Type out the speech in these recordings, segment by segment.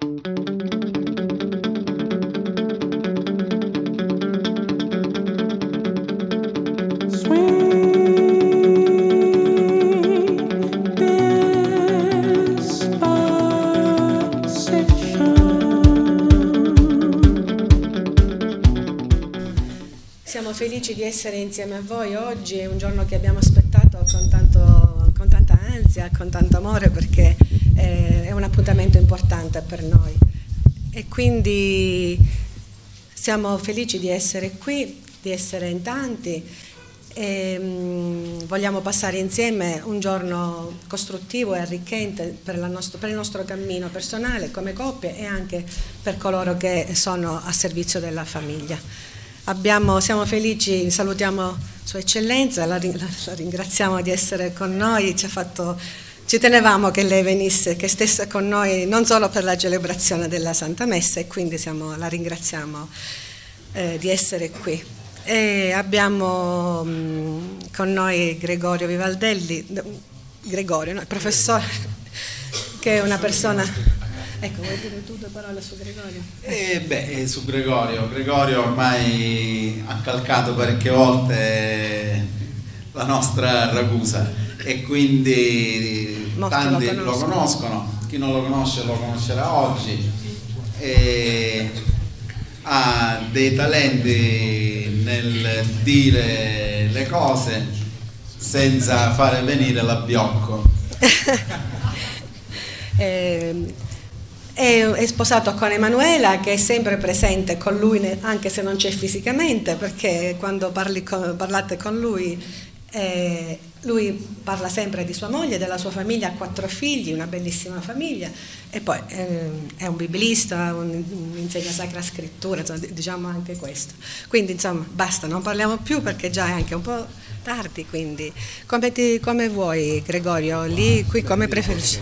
Siamo felici di essere insieme a voi oggi, è un giorno che abbiamo aspettato con, tanto, con tanta ansia, con tanto amore perché eh, è un appuntamento importante per noi e quindi siamo felici di essere qui, di essere in tanti e mh, vogliamo passare insieme un giorno costruttivo e arricchente per, nostro, per il nostro cammino personale come coppie e anche per coloro che sono a servizio della famiglia. Abbiamo, siamo felici, salutiamo Sua Eccellenza, la, la, ringraziamo di essere con noi, ci, fatto, ci, tenevamo che lei venisse, che stesse con noi non solo per la celebrazione della Santa Messa e quindi siamo, la ringraziamo eh, di essere qui. E abbiamo mh, mm, con noi Gregorio Vivaldelli, Gregorio, no, il professore, che è una persona Ecco, vuoi dire tu due parole su Gregorio? Eh, beh, su Gregorio. Gregorio ormai ha calcato parecchie volte la nostra Ragusa e quindi tanti lo conoscono. lo conoscono. chi non lo conosce lo conoscerà oggi. E ha dei talenti nel dire le cose senza fare venire l'abbiocco. eh, è, sposato con Emanuela che è sempre presente con lui anche se non c'è fisicamente perché quando con, parlate con lui eh, lui parla sempre di sua moglie, della sua famiglia, ha quattro figli, una bellissima famiglia e poi eh, è un biblista, un insegna sacra scrittura, insomma, diciamo anche questo. Quindi insomma basta, non parliamo più perché già è anche un po' tardi, quindi come, ti, come vuoi Gregorio, lì, qui come preferisci?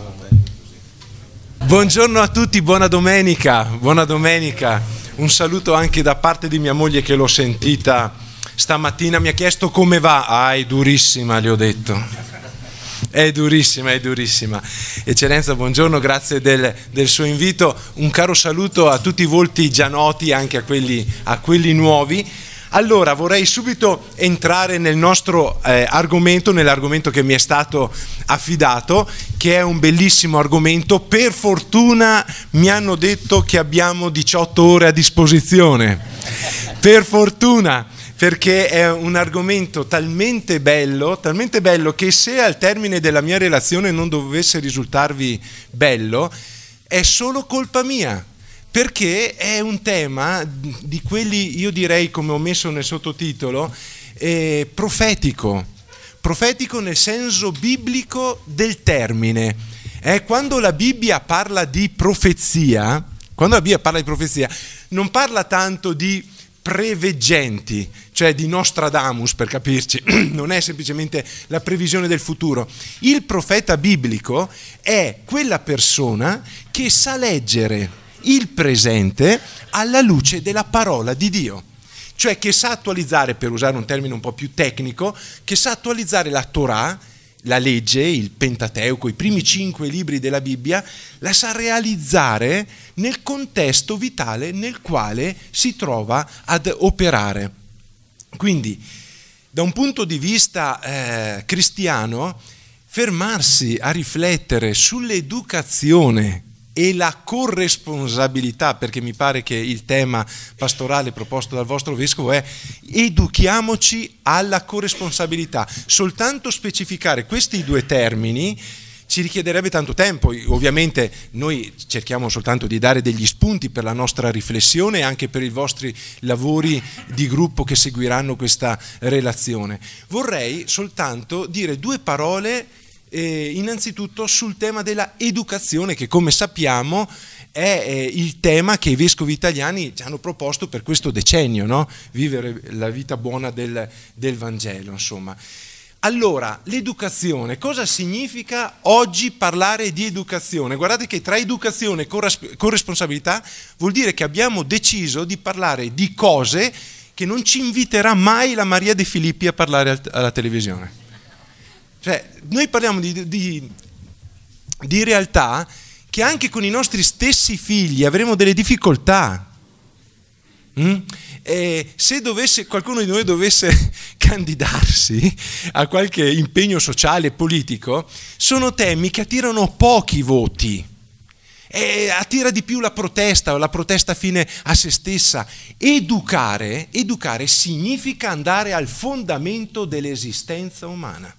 Buongiorno a tutti, buona domenica, buona domenica. Un saluto anche da parte di mia moglie che l'ho sentita stamattina, mi ha chiesto come va. Ah, è durissima, gli ho detto. È durissima, è durissima. Eccellenza, buongiorno, grazie del, del, suo invito. Un caro saluto a tutti i volti già noti, anche a quelli, a quelli nuovi. Allora vorrei subito entrare nel nostro eh, argomento, nell'argomento che mi è stato affidato, che è un bellissimo argomento. Per fortuna mi hanno detto che abbiamo 18 ore a disposizione. Per fortuna perché è un argomento talmente bello, talmente bello che se al termine della mia relazione non dovesse risultarvi bello, è solo colpa mia perché è un tema di quelli, io direi come ho messo nel sottotitolo, eh, profetico, profetico nel senso biblico del termine. Eh, quando la Bibbia parla di profezia, quando la Bibbia parla di profezia, non parla tanto di preveggenti, cioè di Nostradamus per capirci, non è semplicemente la previsione del futuro. Il profeta biblico è quella persona che sa leggere il presente alla luce della parola di Dio. Cioè che sa attualizzare, per usare un termine un po' più tecnico, che sa attualizzare la Torah, la legge, il Pentateuco, i primi cinque libri della Bibbia, la sa realizzare nel contesto vitale nel quale si trova ad operare. Quindi, da un punto di vista eh, cristiano, fermarsi a riflettere sull'educazione e la corresponsabilità, perché mi pare che il tema pastorale proposto dal vostro vescovo è educhiamoci alla corresponsabilità. Soltanto specificare questi due termini ci richiederebbe tanto tempo. Ovviamente noi cerchiamo soltanto di dare degli spunti per la nostra riflessione e anche per i vostri lavori di gruppo che seguiranno questa relazione. Vorrei soltanto dire due parole eh, innanzitutto sul tema della educazione che come sappiamo è eh, il tema che i vescovi italiani ci hanno proposto per questo decennio, no? vivere la vita buona del, del Vangelo. Insomma. Allora, l'educazione, cosa significa oggi parlare di educazione? Guardate che tra educazione e corresponsabilità vuol dire che abbiamo deciso di parlare di cose che non ci inviterà mai la Maria De Filippi a parlare alla televisione. Cioè, noi parliamo di, di, di realtà che che anche con i nostri stessi figli avremo delle difficoltà. Mm? Se dovesse, qualcuno di noi dovesse candidarsi a qualche impegno sociale politico, sono temi che attirano pochi voti. E attira di più la protesta, la protesta fine a se stessa. Educare, educare significa andare al fondamento dell'esistenza umana.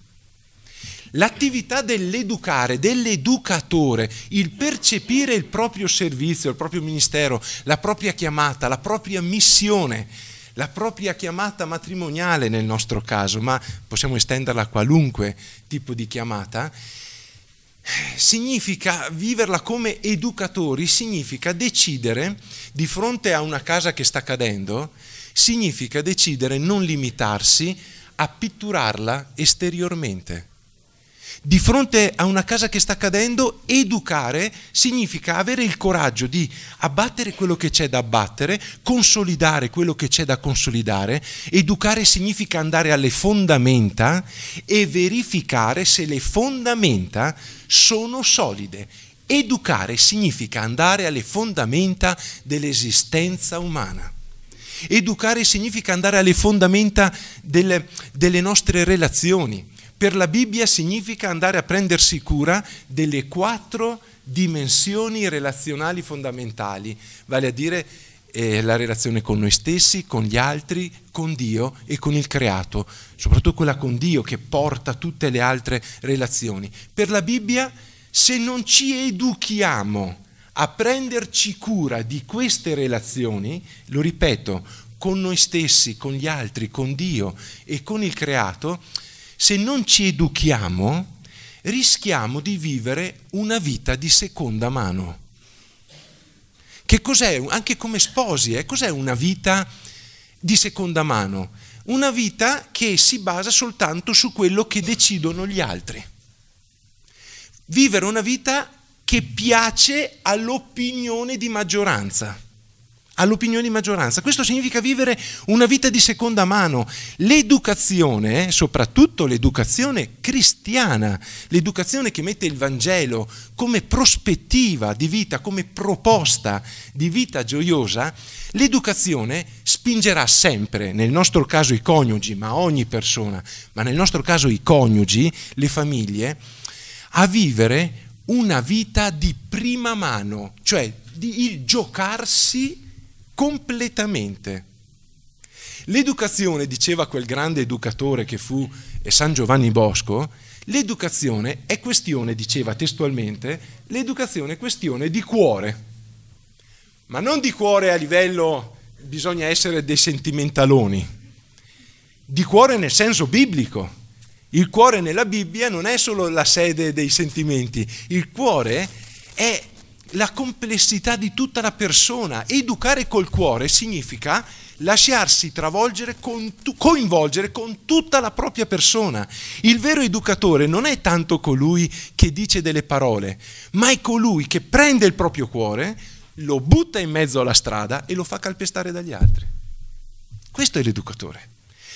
L'attività dell'educare, dell'educatore, il percepire il proprio servizio, il proprio ministero, la propria chiamata, la propria missione, la propria chiamata matrimoniale nel nostro caso, ma possiamo estenderla a qualunque tipo di chiamata, significa viverla come educatori, significa decidere di fronte a una casa che sta cadendo, significa decidere non limitarsi a pitturarla esteriormente di fronte a una casa che sta cadendo, educare significa avere il coraggio di abbattere quello che c'è da abbattere, consolidare quello che c'è da consolidare. Educare significa andare alle fondamenta e verificare se le fondamenta sono solide. Educare significa andare alle fondamenta dell'esistenza umana. Educare significa andare alle fondamenta delle, delle nostre relazioni per la Bibbia significa andare a prendersi cura delle quattro dimensioni relazionali fondamentali, vale a dire eh, la relazione con noi stessi, con gli altri, con Dio e con il creato, soprattutto quella con Dio che porta tutte le altre relazioni. Per la Bibbia, se non ci educhiamo a prenderci cura di queste relazioni, lo ripeto, con noi stessi, con gli altri, con Dio e con il creato, se non ci educhiamo, rischiamo di vivere una vita di seconda mano. Che cos'è, anche come sposi, eh? cos'è una vita di seconda mano? Una vita che si basa soltanto su quello che decidono gli altri. Vivere una vita che piace all'opinione di maggioranza all'opinione di maggioranza. Questo significa vivere una vita di seconda mano. L'educazione, soprattutto l'educazione cristiana, l'educazione che mette il Vangelo come prospettiva di vita, come proposta di vita gioiosa, l'educazione spingerà sempre, nel nostro caso i coniugi, ma ogni persona, ma nel nostro caso i coniugi, le famiglie, a vivere una vita di prima mano, cioè di il giocarsi completamente. L'educazione, diceva quel grande educatore che fu San Giovanni Bosco, l'educazione è questione, diceva testualmente, l'educazione è questione di cuore, ma non di cuore a livello bisogna essere dei sentimentaloni, di cuore nel senso biblico. Il cuore nella Bibbia non è solo la sede dei sentimenti, il cuore è la complessità di tutta la persona. Educare col cuore significa lasciarsi travolgere, coinvolgere con tutta la propria persona. Il vero educatore non è tanto colui che dice delle parole, ma è colui che prende il proprio cuore, lo butta in mezzo alla strada e lo fa calpestare dagli altri. Questo è l'educatore.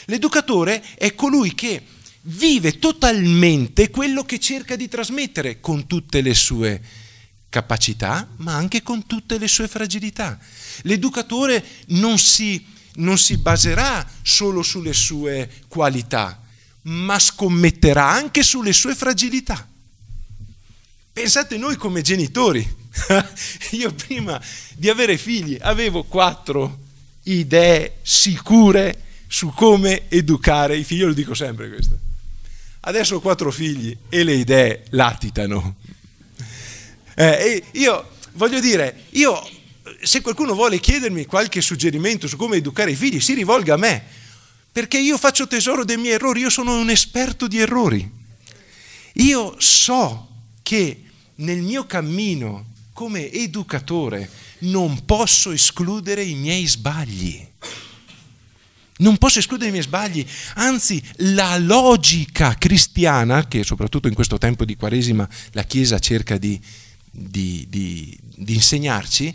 L'educatore è colui che vive totalmente quello che cerca di trasmettere con tutte le sue capacità, ma anche con tutte le sue fragilità. L'educatore non si, non si baserà solo sulle sue qualità, ma scommetterà anche sulle sue fragilità. Pensate noi come genitori. Io prima di avere figli avevo quattro idee sicure su come educare i figli, io lo dico sempre questo. Adesso ho quattro figli e le idee latitano. Eh, io voglio dire, io, se qualcuno vuole chiedermi qualche suggerimento su come educare i figli, si rivolga a me, perché io faccio tesoro dei miei errori, io sono un esperto di errori. Io so che nel mio cammino come educatore non posso escludere i miei sbagli. Non posso escludere i miei sbagli, anzi la logica cristiana, che soprattutto in questo tempo di Quaresima la Chiesa cerca di, di, di, di insegnarci,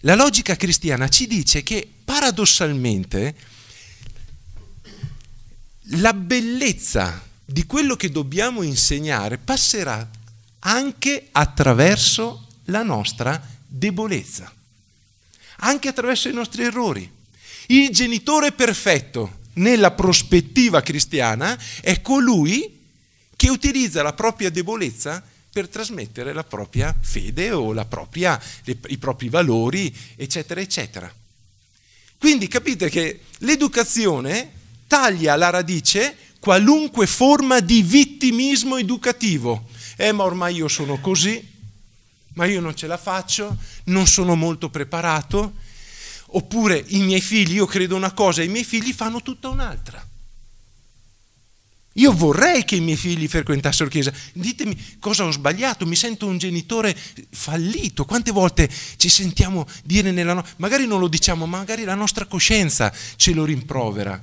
la logica cristiana ci dice che paradossalmente la bellezza di quello che dobbiamo insegnare passerà anche attraverso la nostra debolezza, anche attraverso i nostri errori. Il genitore perfetto nella prospettiva cristiana è colui che utilizza la propria debolezza per trasmettere la propria fede o propria, le, i propri valori, eccetera, eccetera. Quindi capite che l'educazione taglia alla radice qualunque forma di vittimismo educativo. Eh, ma ormai io sono così, ma io non ce la faccio, non sono molto preparato, oppure i miei figli, io credo una cosa i miei figli fanno tutta un'altra. Io vorrei che i miei figli frequentassero chiesa. Ditemi cosa ho sbagliato, mi sento un genitore fallito. Quante volte ci sentiamo dire nella nostra... Magari non lo diciamo, ma magari la nostra coscienza ce lo rimprovera.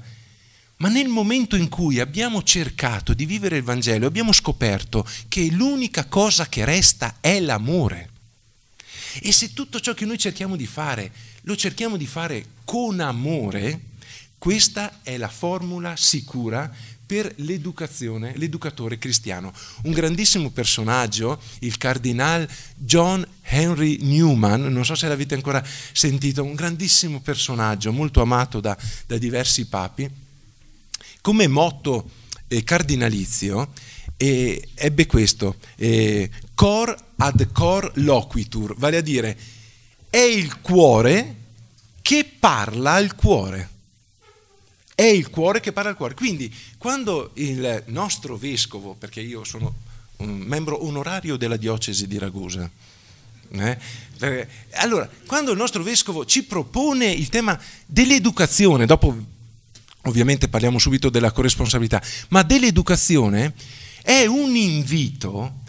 Ma nel momento in cui abbiamo cercato di vivere il Vangelo, abbiamo scoperto che l'unica cosa che resta è l'amore. E se tutto ciò che noi cerchiamo di fare lo cerchiamo di fare con amore, questa è la formula sicura per l'educazione, l'educatore cristiano. Un grandissimo personaggio, il cardinal John Henry Newman, non so se l'avete ancora sentito, un grandissimo personaggio, molto amato da, da diversi papi, come motto eh, cardinalizio eh, ebbe questo, eh, cor ad cor loquitur, vale a dire è il cuore che parla al cuore è il cuore che parla al cuore. Quindi quando il nostro vescovo, perché io sono un membro onorario della diocesi di Ragusa, eh, allora quando il nostro vescovo ci propone il tema dell'educazione, dopo ovviamente parliamo subito della corresponsabilità, ma dell'educazione è un invito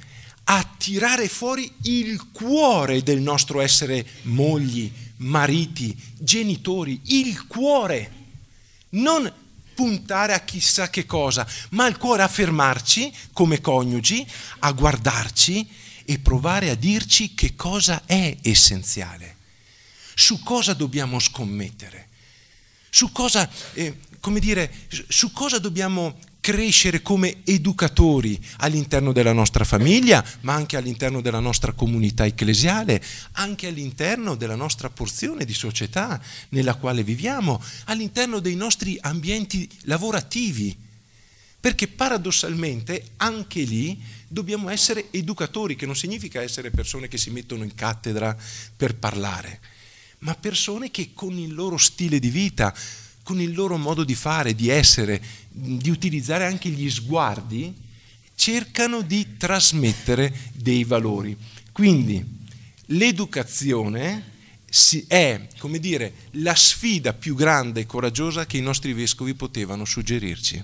a tirare fuori il cuore del nostro essere mogli, mariti, genitori, il cuore non puntare a chissà che cosa, ma al cuore a fermarci come coniugi, a guardarci e provare a dirci che cosa è essenziale, su cosa dobbiamo scommettere, su cosa, eh, come dire, su cosa dobbiamo crescere come educatori all'interno della nostra famiglia, ma anche all'interno della nostra comunità ecclesiale, anche all'interno della nostra porzione di società nella quale viviamo, all'interno dei nostri ambienti lavorativi. Perché paradossalmente anche lì dobbiamo essere educatori, che non significa essere persone che si mettono in cattedra per parlare, ma persone che con il loro stile di vita, con il loro modo di fare, di essere, di utilizzare anche gli sguardi, cercano di trasmettere dei valori. Quindi l'educazione è, come dire, la sfida più grande e coraggiosa che i nostri vescovi potevano suggerirci.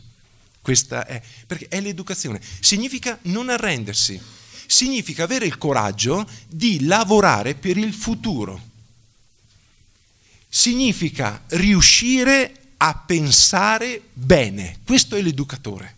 Questa è, perché è l'educazione. Significa non arrendersi, significa avere il coraggio di lavorare per il futuro significa riuscire a pensare bene. Questo è l'educatore.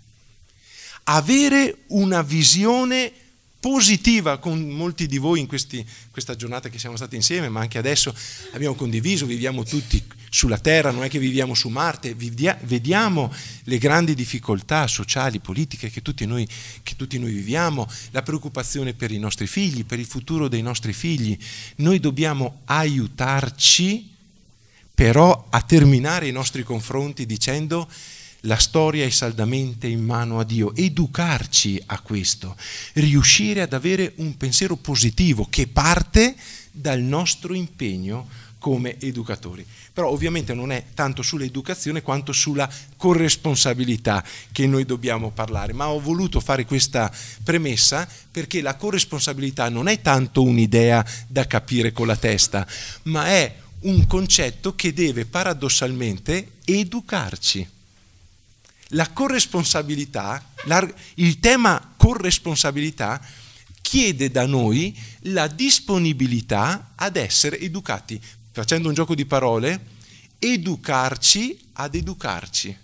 Avere una visione positiva con molti di voi in questi, questa giornata che siamo stati insieme, ma anche adesso abbiamo condiviso, viviamo tutti sulla Terra, non è che viviamo su Marte, vediamo le grandi difficoltà sociali, politiche che tutti, noi, che tutti noi viviamo, la preoccupazione per i nostri figli, per il futuro dei nostri figli. Noi dobbiamo aiutarci però a terminare i nostri confronti dicendo la storia è saldamente in mano a Dio, educarci a questo, riuscire ad avere un pensiero positivo che parte dal nostro impegno come educatori. Però ovviamente non è tanto sull'educazione quanto sulla corresponsabilità che noi dobbiamo parlare, ma ho voluto fare questa premessa perché la corresponsabilità non è tanto un'idea da capire con la testa, ma è un concetto che deve paradossalmente educarci. La corresponsabilità, il tema corresponsabilità chiede da noi la disponibilità ad essere educati. Facendo un gioco di parole, educarci ad educarci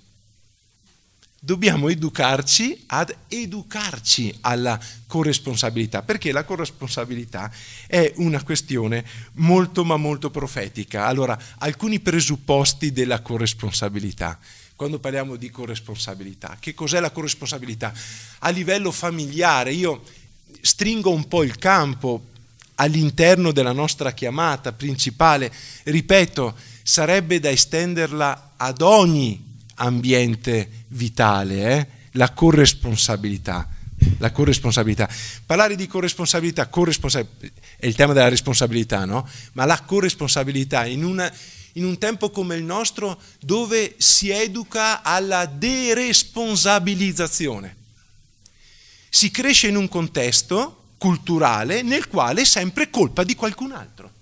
dobbiamo educarci ad educarci alla corresponsabilità, perché la corresponsabilità è una questione molto ma molto profetica. Allora, alcuni presupposti della corresponsabilità. Quando parliamo di corresponsabilità, che cos'è la corresponsabilità? A livello familiare, io stringo un po' il campo all'interno della nostra chiamata principale, ripeto, sarebbe da estenderla ad ogni ambiente vitale, eh? la corresponsabilità. La corresponsabilità. Parlare di corresponsabilità, corresponsabilità è il tema della responsabilità, no? Ma la corresponsabilità in, una, in un tempo come il nostro dove si educa alla deresponsabilizzazione. Si cresce in un contesto culturale nel quale è sempre colpa di qualcun altro.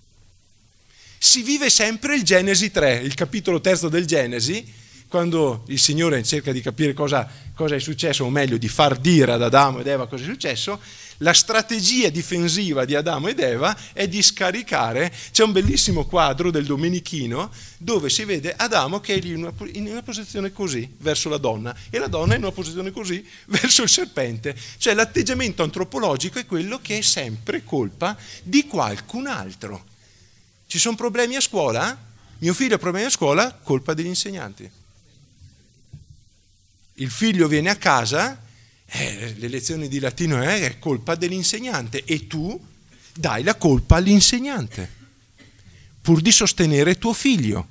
Si vive sempre il Genesi 3, il capitolo terzo del Genesi, quando il Signore cerca di capire cosa, cosa, è successo, o meglio di far dire ad Adamo ed Eva cosa è successo, la strategia difensiva di Adamo ed Eva è di scaricare, c'è un bellissimo quadro del Domenichino dove si vede Adamo che è in una, in una posizione così verso la donna e la donna in una posizione così verso il serpente. Cioè l'atteggiamento antropologico è quello che è sempre colpa di qualcun altro. Ci sono problemi a scuola? Mio figlio ha problemi a scuola? Colpa degli insegnanti il figlio viene a casa, eh, le lezioni di latino è colpa dell'insegnante e tu dai la colpa all'insegnante pur di sostenere tuo figlio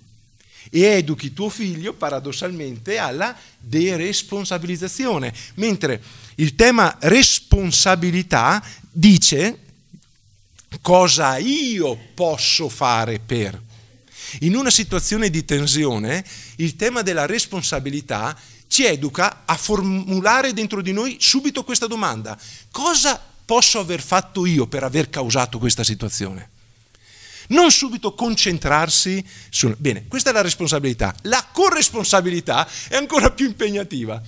e educhi tuo figlio paradossalmente alla deresponsabilizzazione, mentre il tema responsabilità dice cosa io posso fare per. In una situazione di tensione il tema della responsabilità ci educa a formulare dentro di noi subito questa domanda. Cosa posso aver fatto io per aver causato questa situazione? Non subito concentrarsi su... Bene, questa è la responsabilità. La corresponsabilità è ancora più impegnativa,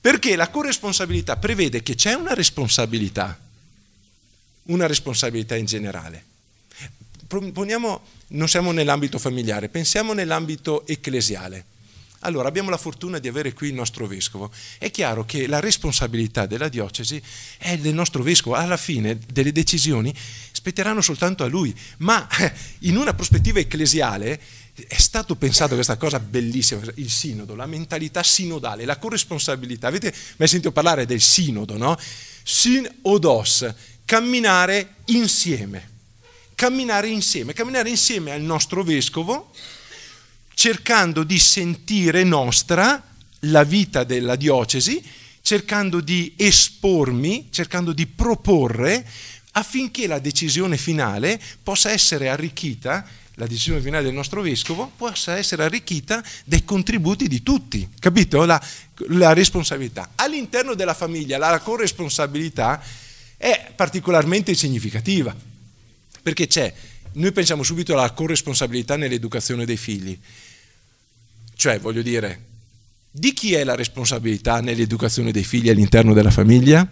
perché la corresponsabilità prevede che c'è una responsabilità, una responsabilità in generale. Poniamo, non siamo nell'ambito familiare, pensiamo nell'ambito ecclesiale. Allora abbiamo la fortuna di avere qui il nostro vescovo. È chiaro che la responsabilità della diocesi è del nostro vescovo. Alla fine delle decisioni spetteranno soltanto a lui, ma eh, in una prospettiva ecclesiale è stato pensato questa cosa bellissima, il sinodo, la mentalità sinodale, la corresponsabilità. Avete mai sentito parlare del sinodo, no? Sinodos, camminare insieme. Camminare insieme, camminare insieme al nostro vescovo cercando di sentire nostra la vita della diocesi, cercando di espormi, cercando di proporre affinché la decisione finale possa essere arricchita, la decisione finale del nostro vescovo possa essere arricchita dai contributi di tutti, capito? La, la responsabilità. All'interno della famiglia la corresponsabilità è particolarmente significativa, perché c'è, noi pensiamo subito alla corresponsabilità nell'educazione dei figli, cioè, voglio dire, di chi è la responsabilità nell'educazione dei figli all'interno della famiglia?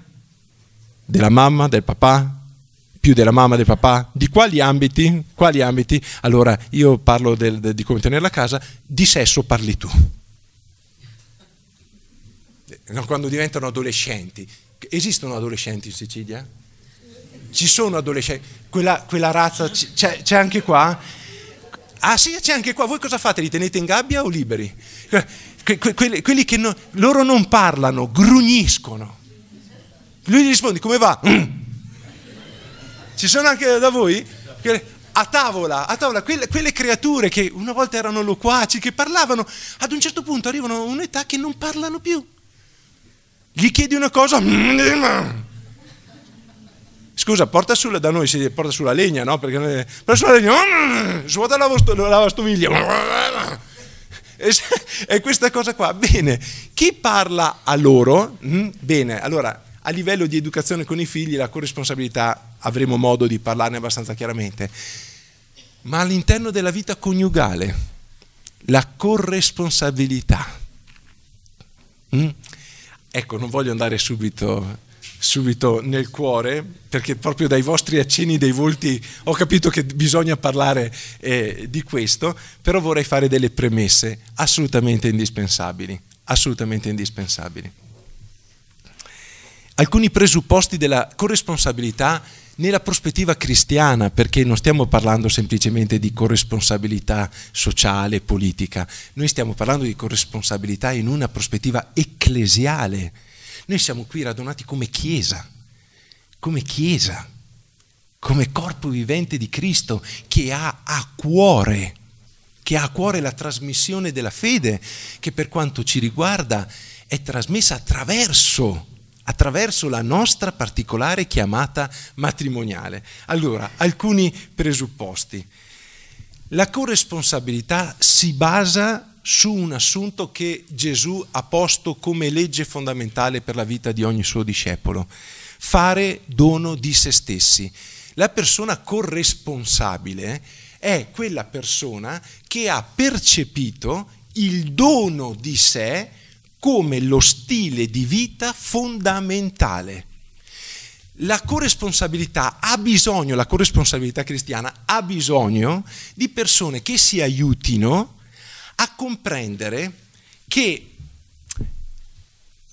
Della mamma, del papà? Più della mamma, del papà? Di quali ambiti? Quali ambiti? Allora, io parlo del, del, di come tenere la casa, di sesso parli tu. Quando diventano adolescenti. Esistono adolescenti in Sicilia? Ci sono adolescenti. Quella, quella razza c'è, c'è anche qua? Ah sì, c'è anche qua, voi cosa fate? Li tenete in gabbia o liberi? Que- que- quelli, quelli, che no, loro non parlano, grugniscono. Lui gli risponde, come va? Mm. Ci sono anche da voi? A tavola, a tavola, quelle, quelle, creature che una volta erano loquaci, che parlavano, ad un certo punto arrivano a un'età che non parlano più. Gli chiedi una cosa, Scusa, porta sulla, da noi si porta sulla legna, no? Perché noi, porta sulla legna, mm, svuota la, la lavastoviglie. E questa cosa qua. Bene, chi parla a loro? Mm, bene, allora a livello di educazione con i figli la corresponsabilità avremo modo di parlarne abbastanza chiaramente, ma all'interno della vita coniugale la corresponsabilità. Mm? Ecco, non voglio andare subito subito nel cuore, perché proprio dai vostri accenni dei volti ho capito che bisogna parlare eh, di questo, però vorrei fare delle premesse assolutamente indispensabili, assolutamente indispensabili. Alcuni presupposti della corresponsabilità nella prospettiva cristiana, perché non stiamo parlando semplicemente di corresponsabilità sociale, politica, noi stiamo parlando di corresponsabilità in una prospettiva ecclesiale noi siamo qui radunati come Chiesa, come Chiesa. come corpo vivente di Cristo che ha a cuore, che ha a cuore la trasmissione della fede, che per quanto ci riguarda è trasmessa attraverso, attraverso la nostra particolare chiamata matrimoniale. Allora, alcuni presupposti. La corresponsabilità si basa su un assunto che Gesù ha posto come legge fondamentale per la vita di ogni suo discepolo, fare dono di se stessi. La persona corresponsabile è quella persona che ha percepito il dono di sé come lo stile di vita fondamentale. La corresponsabilità ha bisogno, la corresponsabilità cristiana ha bisogno di persone che si aiutino a comprendere che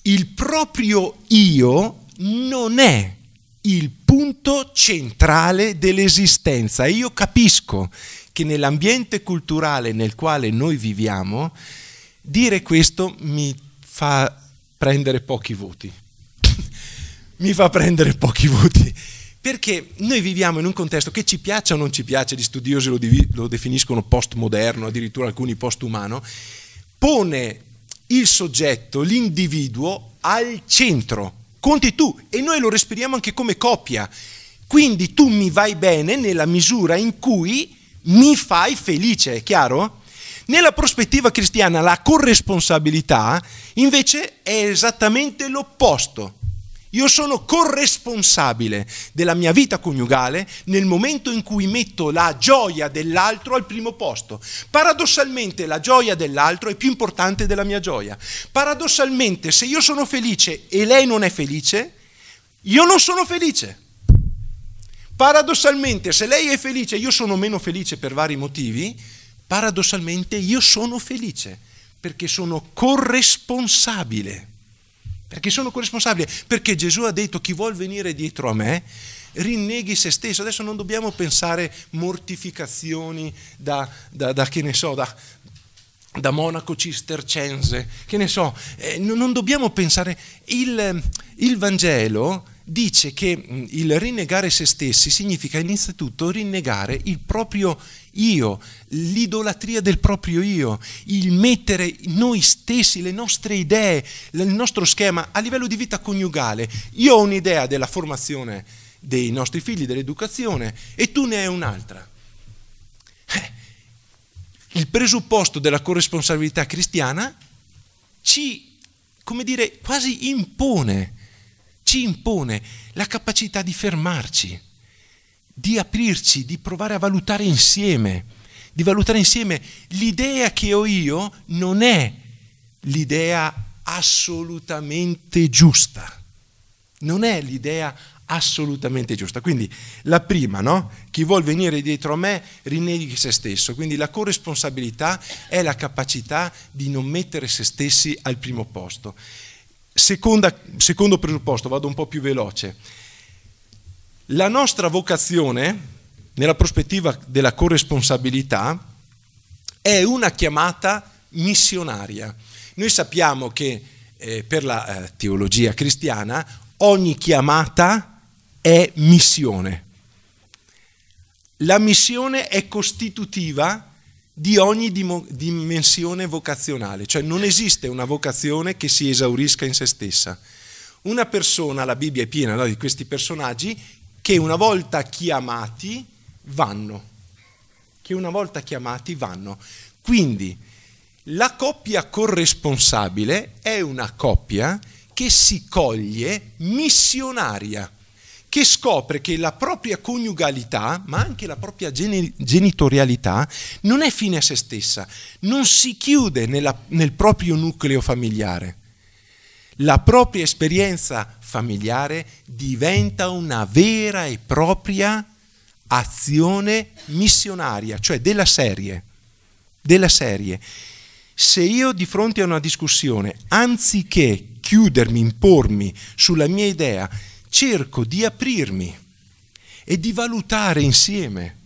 il proprio io non è il punto centrale dell'esistenza. E io capisco che nell'ambiente culturale nel quale noi viviamo, dire questo mi fa prendere pochi voti. mi fa prendere pochi voti. Perché noi viviamo in un contesto che ci piaccia o non ci piace, gli studiosi lo, lo definiscono postmoderno, addirittura alcuni postumano, pone il soggetto, l'individuo al centro conti tu e noi lo respiriamo anche come coppia. Quindi tu mi vai bene nella misura in cui mi fai felice, è chiaro? Nella prospettiva cristiana la corresponsabilità invece è esattamente l'opposto. Io sono corresponsabile della mia vita coniugale nel momento in cui metto la gioia dell'altro al primo posto. Paradossalmente la gioia dell'altro è più importante della mia gioia. Paradossalmente se io sono felice e lei non è felice, io non sono felice. Paradossalmente se lei è felice e io sono meno felice per vari motivi, paradossalmente io sono felice perché sono corresponsabile perché sono corresponsabile, perché Gesù ha detto chi vuol venire dietro a me rinneghi se stesso. Adesso non dobbiamo pensare mortificazioni da, da, da che ne so, da, da monaco cistercense, che ne so, eh, non dobbiamo pensare, il, il Vangelo dice che mm, il rinnegare se stessi significa innanzitutto rinnegare il proprio io, l'idolatria del proprio io, il mettere noi stessi, le nostre idee, il nostro schema a livello di vita coniugale. Io ho un'idea della formazione dei nostri figli, dell'educazione, e tu ne hai un'altra. Eh, il presupposto della corresponsabilità cristiana ci, come dire, quasi impone ci impone la capacità di fermarci, di aprirci, di provare a valutare insieme, di valutare insieme l'idea che ho io non è l'idea assolutamente giusta, non è l'idea assolutamente giusta. Quindi la prima, no? Chi vuol venire dietro a me rinneghi se stesso. Quindi la corresponsabilità è la capacità di non mettere se stessi al primo posto. Seconda, secondo presupposto, vado un po' più veloce. La nostra vocazione, nella prospettiva della corresponsabilità, è una chiamata missionaria. Noi sappiamo che eh, per la eh, teologia cristiana ogni chiamata è missione. La missione è costitutiva di ogni dimensione vocazionale, cioè non esiste una vocazione che si esaurisca in se stessa. Una persona, la Bibbia è piena no, di questi personaggi, che una volta chiamati vanno, che una volta chiamati vanno. Quindi la coppia corresponsabile è una coppia che si coglie missionaria che scopre che la propria coniugalità, ma anche la propria genitorialità, non è fine a se stessa, non si chiude nella, nel proprio nucleo familiare. La propria esperienza familiare diventa una vera e propria azione missionaria, cioè della serie. Della serie. Se io di fronte a una discussione, anziché chiudermi, impormi sulla mia idea, cerco di aprirmi e di valutare insieme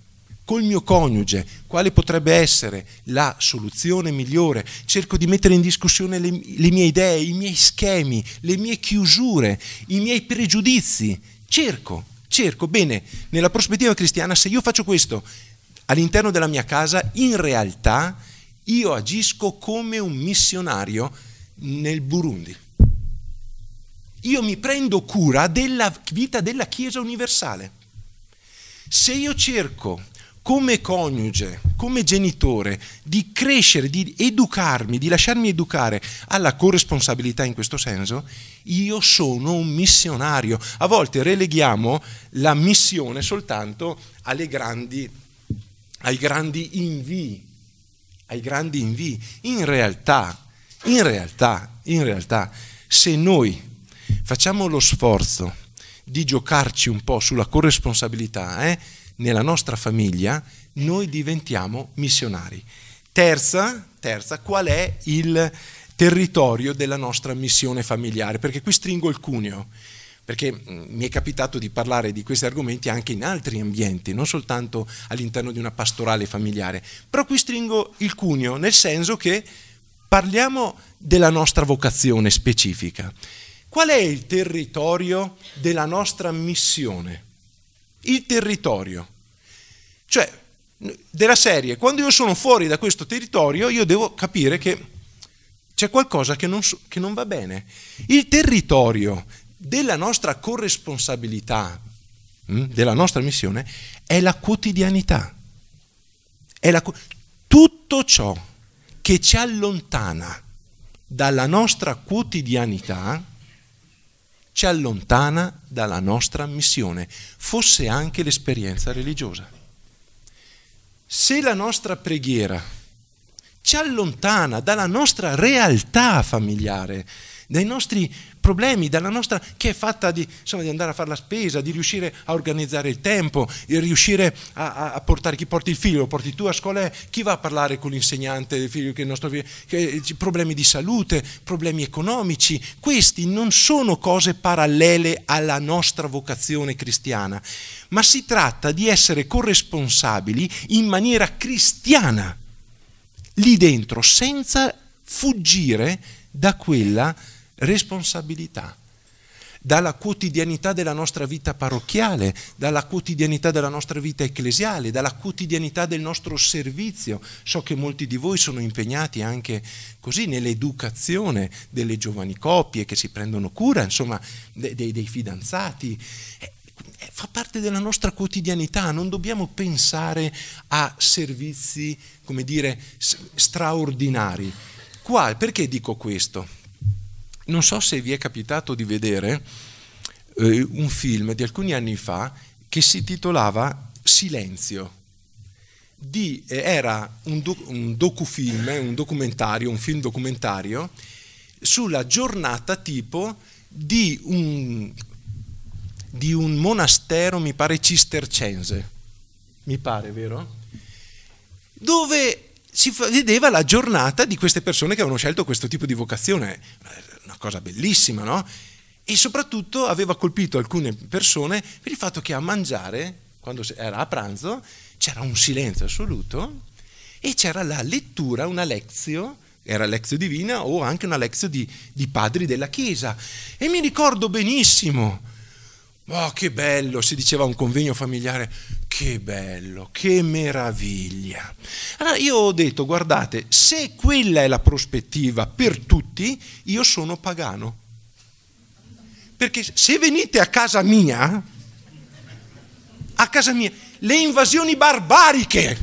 col mio coniuge quale potrebbe essere la soluzione migliore, cerco di mettere in discussione le, le, mie idee, i miei schemi, le mie chiusure, i miei pregiudizi, cerco, cerco, bene, nella prospettiva cristiana, se io faccio questo all'interno della mia casa, in realtà io agisco come un missionario nel Burundi. Io mi prendo cura della vita della Chiesa universale. Se io cerco come coniuge, come genitore, di crescere, di educarmi, di lasciarmi educare alla corresponsabilità in questo senso, io sono un missionario. A volte releghiamo la missione soltanto grandi, ai grandi invii, ai grandi invii. In realtà, in realtà, in realtà, se noi facciamo lo sforzo di giocarci un po' sulla corresponsabilità eh, nella nostra famiglia, noi diventiamo missionari. Terza, terza, qual è il territorio della nostra missione familiare? Perché qui stringo il cuneo, perché mm, mi è capitato di parlare di questi argomenti anche in altri ambienti, non soltanto all'interno di una pastorale familiare, però qui stringo il cuneo nel senso che parliamo della nostra vocazione specifica. Qual è il territorio della nostra missione? Il territorio. Cioè, della serie, quando io sono fuori da questo territorio, io devo capire che c'è qualcosa che non, che non va bene. Il territorio della nostra corresponsabilità, hm, della nostra missione, è la quotidianità. È la, tutto ciò che ci allontana dalla nostra quotidianità ci allontana dalla nostra missione, fosse anche l'esperienza religiosa. Se la nostra preghiera ci allontana dalla nostra realtà familiare, dai nostri problemi, dalla nostra, che è fatta di, insomma, di, andare a fare la spesa, di riuscire a organizzare il tempo, di riuscire a, a, portare chi porti il figlio, lo porti tu a scuola, chi va a parlare con l'insegnante del figlio, che il nostro figlio, che, problemi di salute, problemi economici, questi non sono cose parallele alla nostra vocazione cristiana, ma si tratta di essere corresponsabili in maniera cristiana, lì dentro, senza fuggire da quella responsabilità dalla quotidianità della nostra vita parrocchiale, dalla quotidianità della nostra vita ecclesiale, dalla quotidianità del nostro servizio. So che molti di voi sono impegnati anche così nell'educazione delle giovani coppie che si prendono cura, insomma, dei, dei fidanzati. Eh, eh, fa parte della nostra quotidianità, non dobbiamo pensare a servizi, come dire, straordinari. Qua, perché dico questo? Non so se vi è capitato di vedere eh, un film di alcuni anni fa che si titolava Silenzio. Di, eh, era un, do, un docufilm, un documentario, un film documentario sulla giornata tipo di un, di un monastero, mi pare cistercense, mi pare, vero? Dove si vedeva la giornata di queste persone che avevano scelto questo tipo di vocazione una cosa bellissima, no? E soprattutto aveva colpito alcune persone per il fatto che a mangiare, quando era a pranzo, c'era un silenzio assoluto e c'era la lettura, una lezione era lezio divina o anche una lezio di, di, padri della Chiesa. E mi ricordo benissimo, oh che bello, si diceva a un convegno familiare, che bello, che meraviglia. Allora io ho detto, guardate, se quella è la prospettiva per tutti, io sono pagano. Perché se venite a casa mia, a casa mia, le invasioni barbariche,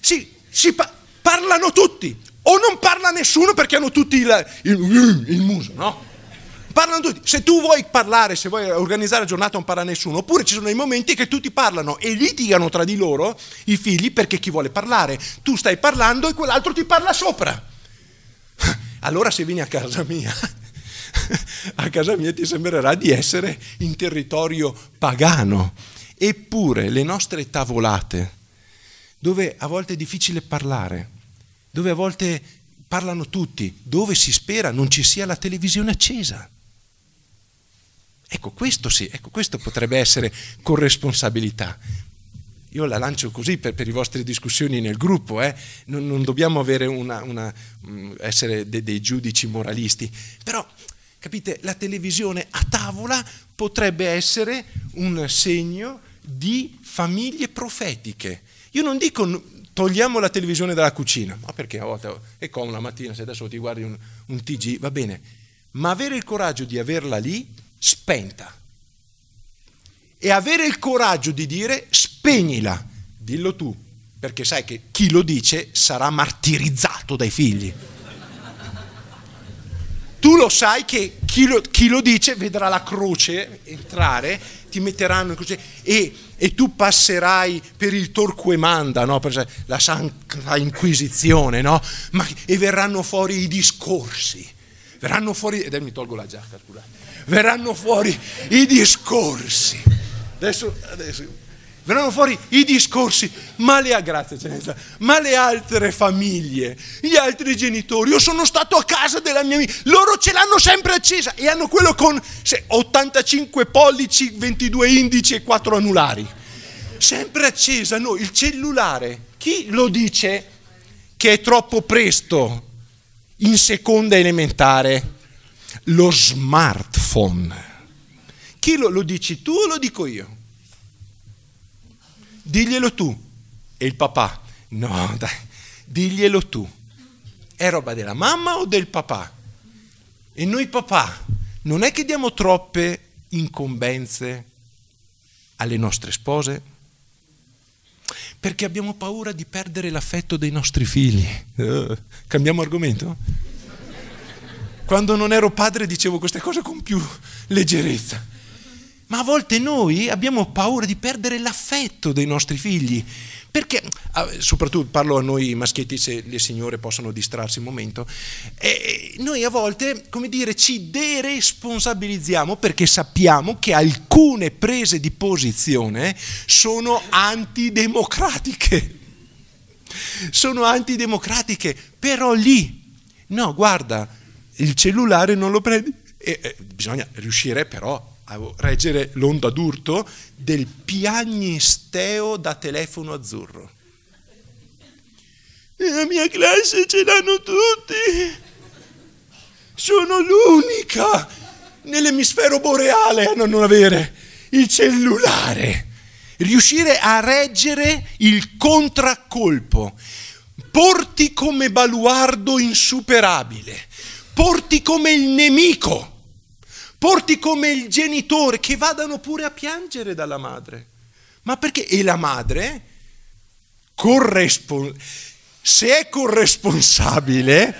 sì, si pa- parlano tutti, o non parla nessuno perché hanno tutti il, il, il muso, no? Parlano tutti. Se tu vuoi parlare, se vuoi organizzare la giornata non parla nessuno, oppure ci sono dei momenti che tutti parlano e litigano tra di loro i figli perché chi vuole parlare. Tu stai parlando e quell'altro ti parla sopra. Allora se vieni a casa mia, a casa mia ti sembrerà di essere in territorio pagano. Eppure le nostre tavolate, dove a volte è difficile parlare, dove a volte parlano tutti, dove si spera non ci sia la televisione accesa Ecco, questo sì, ecco, questo potrebbe essere corresponsabilità. Io la lancio così per, per le vostre discussioni nel gruppo, eh? non, non, dobbiamo una, una, mm, essere de, dei giudici moralisti, però Capite? La televisione a tavola potrebbe essere un segno di famiglie profetiche. Io non dico togliamo la televisione dalla cucina, ma perché a volte è comodo la mattina se adesso ti guardi un, un TG, va bene, ma avere il coraggio di averla lì spenta e avere il coraggio di dire spegnila, dillo tu, perché sai che chi lo dice sarà martirizzato dai figli tu lo sai che chi lo, chi lo, dice vedrà la croce entrare, ti metteranno croce e, e tu passerai per il Torquemanda, no? per la Santa Inquisizione, no? Ma, e verranno fuori i discorsi, verranno fuori, ed mi tolgo la giacca, scusate, verranno fuori i discorsi. Adesso, adesso verranno fuori i discorsi, ma le, grazie, ma le altre famiglie, gli altri genitori, io sono stato a casa della mia amica, loro ce l'hanno sempre accesa e hanno quello con 85 pollici, 22 indici e 4 anulari. Sempre accesa, no, il cellulare, chi lo dice che è troppo presto in seconda elementare? Lo smartphone. Chi lo, lo dici tu o lo dico io? diglielo tu. E il papà, no dai, diglielo tu. È roba della mamma o del papà? E noi papà, non è che diamo troppe incombenze alle nostre spose? Perché abbiamo paura di perdere l'affetto dei nostri figli. Uh, cambiamo argomento? Quando non ero padre dicevo queste cose con più leggerezza ma a volte noi abbiamo paura di perdere l'affetto dei nostri figli. Perché, ah, soprattutto parlo a noi maschietti se le signore possono distrarsi un momento, eh, noi a volte, come dire, ci deresponsabilizziamo perché sappiamo che alcune prese di posizione sono antidemocratiche. Sono antidemocratiche, però lì, no, guarda, il cellulare non lo prendi. E, eh, bisogna riuscire però a reggere l'onda d'urto del piagnisteo da telefono azzurro. Nella mia classe ce l'hanno tutti. Sono l'unica nell'emisfero boreale a non avere il cellulare. Riuscire a reggere il contraccolpo. Porti come baluardo insuperabile. Porti come il nemico porti come il genitore, che vadano pure a piangere dalla madre. Ma perché? E la madre, correspon- se è corresponsabile,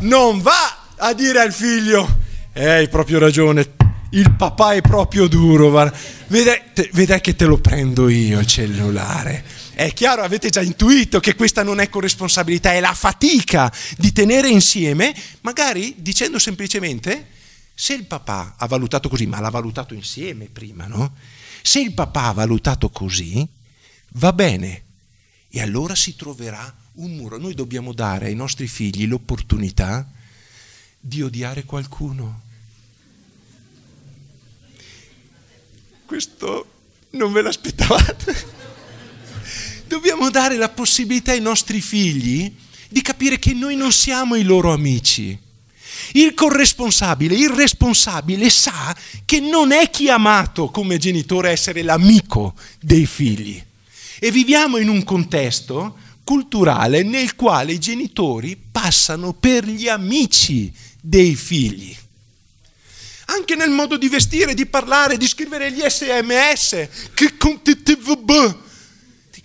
non va a dire al figlio, eh, hai proprio ragione, il papà è proprio duro, vedrai che te lo prendo io il cellulare. È chiaro, avete già intuito che questa non è corresponsabilità, è la fatica di tenere insieme, magari dicendo semplicemente se il papà ha valutato così, ma l'ha valutato insieme prima, no? Se il papà ha valutato così, va bene. E allora si troverà un muro. Noi dobbiamo dare ai nostri figli l'opportunità di odiare qualcuno. Questo non ve l'aspettavate? Dobbiamo dare la possibilità ai nostri figli di capire che noi non siamo i loro amici il corresponsabile, il responsabile sa che non è chiamato come genitore a essere l'amico dei figli. E viviamo in un contesto culturale nel quale i genitori passano per gli amici dei figli. Anche nel modo di vestire, di parlare, di scrivere gli sms, che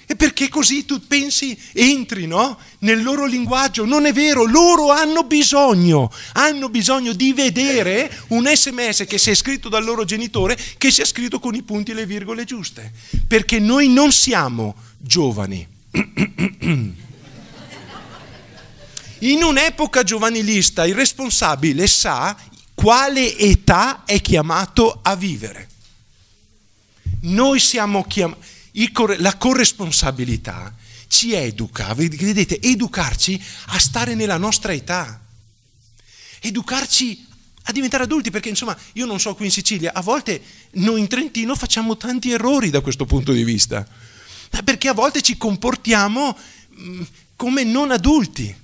e perché così tu pensi, entri no? nel loro linguaggio? Non è vero, loro hanno bisogno, hanno bisogno di vedere un sms che sia scritto dal loro genitore, che sia scritto con i punti e le virgole giuste. Perché noi non siamo giovani. In un'epoca giovanilista il responsabile sa quale età è chiamato a vivere. Noi siamo chiamati la corresponsabilità ci educa, vedete, educarci a stare nella nostra età, educarci a diventare adulti, perché insomma io non so qui in Sicilia, a volte noi in Trentino facciamo tanti errori da questo punto di vista, perché a volte ci comportiamo mm, come non adulti.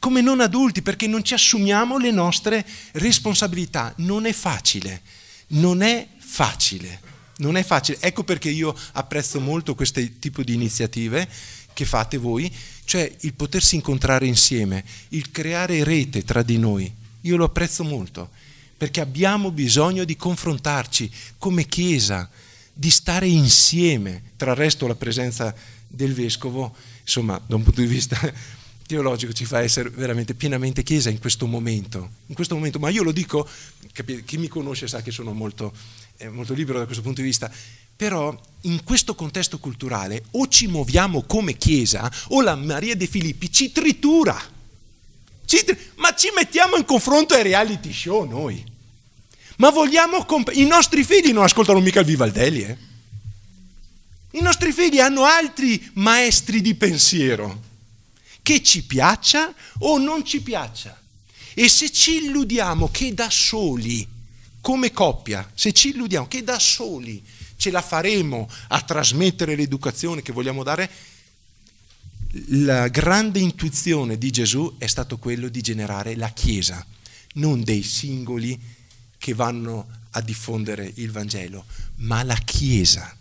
come non adulti perché non ci assumiamo le nostre responsabilità. Non è facile, non è facile, non è facile. Ecco perché io apprezzo molto questo tipo di iniziative che fate voi, cioè il potersi incontrare insieme, il creare rete tra di noi. Io lo apprezzo molto perché abbiamo bisogno di confrontarci come Chiesa, di stare insieme. Tra il resto la presenza del Vescovo, insomma, da un punto di vista teologico ci fa essere veramente pienamente Chiesa in questo momento. In questo momento ma io lo dico, chi mi conosce sa che sono molto, eh, molto libero da questo punto di vista, però in questo contesto culturale o ci muoviamo come Chiesa o la Maria De Filippi ci tritura. Ci tri- ma ci mettiamo in confronto ai reality show noi. Ma vogliamo... Comp- I nostri figli non ascoltano mica il Vivaldelli, eh? I nostri figli hanno altri maestri di pensiero, che ci piaccia o non ci piaccia. E se ci illudiamo che da soli, come coppia, se ci illudiamo che da soli ce la faremo a trasmettere l'educazione che vogliamo dare, la grande intuizione di Gesù è stato quello di generare la Chiesa, non dei singoli che vanno a diffondere il Vangelo, ma la Chiesa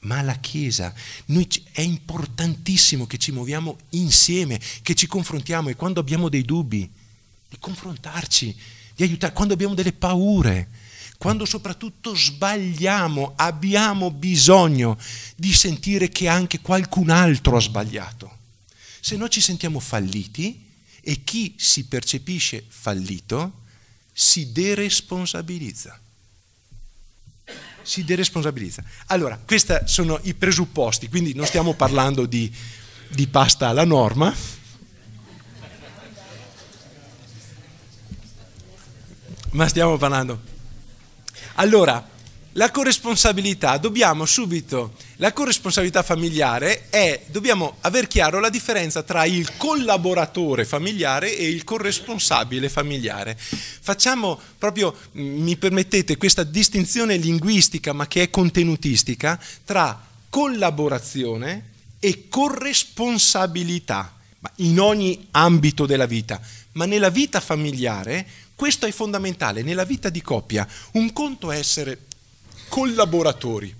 ma la Chiesa. Noi, è importantissimo che ci muoviamo insieme, che ci confrontiamo e quando abbiamo dei dubbi, di confrontarci, di aiutare, quando abbiamo delle paure, quando soprattutto sbagliamo, abbiamo bisogno di sentire che anche qualcun altro ha sbagliato. Se no ci sentiamo falliti e chi si percepisce fallito si deresponsabilizza si deresponsabilizza. Allora, questi sono i presupposti, quindi non stiamo parlando di, di pasta alla norma, ma stiamo parlando. Allora, la corresponsabilità, dobbiamo subito, la corresponsabilità familiare è, dobbiamo aver chiaro la differenza tra il collaboratore familiare e il corresponsabile familiare. Facciamo proprio, mi permettete, questa distinzione linguistica ma che è contenutistica tra collaborazione e corresponsabilità, in ogni ambito della vita, ma nella vita familiare questo è fondamentale, nella vita di coppia. Un conto è essere collaboratori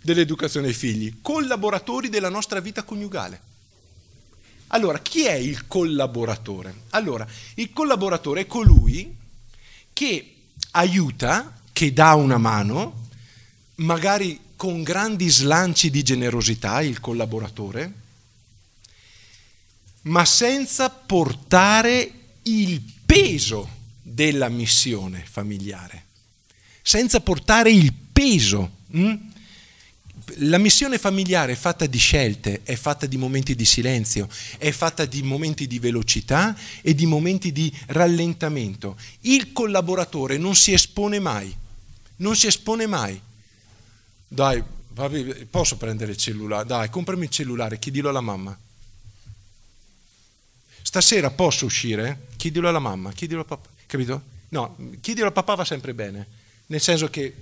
dell'educazione dei figli, collaboratori della nostra vita coniugale. Allora, chi è il collaboratore? Allora, il collaboratore è colui che aiuta, che dà una mano, magari con grandi slanci di generosità, il collaboratore, ma senza portare il peso della missione familiare, senza portare il peso. Hm? La missione familiare è fatta di scelte, è fatta di momenti di silenzio, è fatta di momenti di velocità e di momenti di rallentamento. Il collaboratore non si espone mai, non si espone mai. Dai, posso prendere il cellulare? Dai, comprami il cellulare, chiedilo alla mamma. Stasera posso uscire? Chiedilo alla mamma, chiedilo al papà, capito? No, chiedilo al papà va sempre bene, nel senso che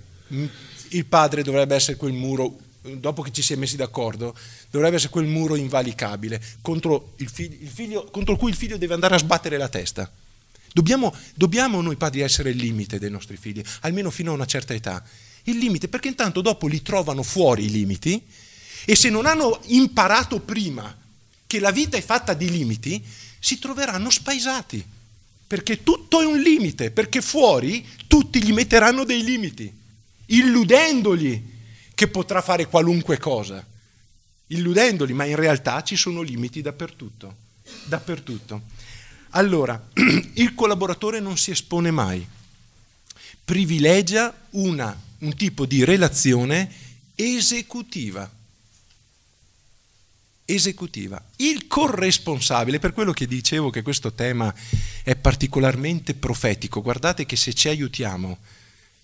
il padre dovrebbe essere quel muro, dopo che ci si è messi d'accordo, dovrebbe essere quel muro invalicabile contro, il figlio, il figlio, contro cui il figlio deve andare a sbattere la testa. Dobbiamo, dobbiamo noi padri essere il limite dei nostri figli, almeno fino a una certa età. Il limite, perché intanto dopo li trovano fuori i limiti e se non hanno imparato prima che la vita è fatta di limiti, si troveranno spaesati, perché tutto è un limite, perché fuori tutti gli metteranno dei limiti illudendogli che potrà fare qualunque cosa, illudendoli, ma in realtà ci sono limiti dappertutto, dappertutto. Allora, il collaboratore non si espone mai, privilegia una, un tipo di relazione esecutiva. Esecutiva. Il corresponsabile, per quello che dicevo che questo tema è particolarmente profetico, guardate che se ci aiutiamo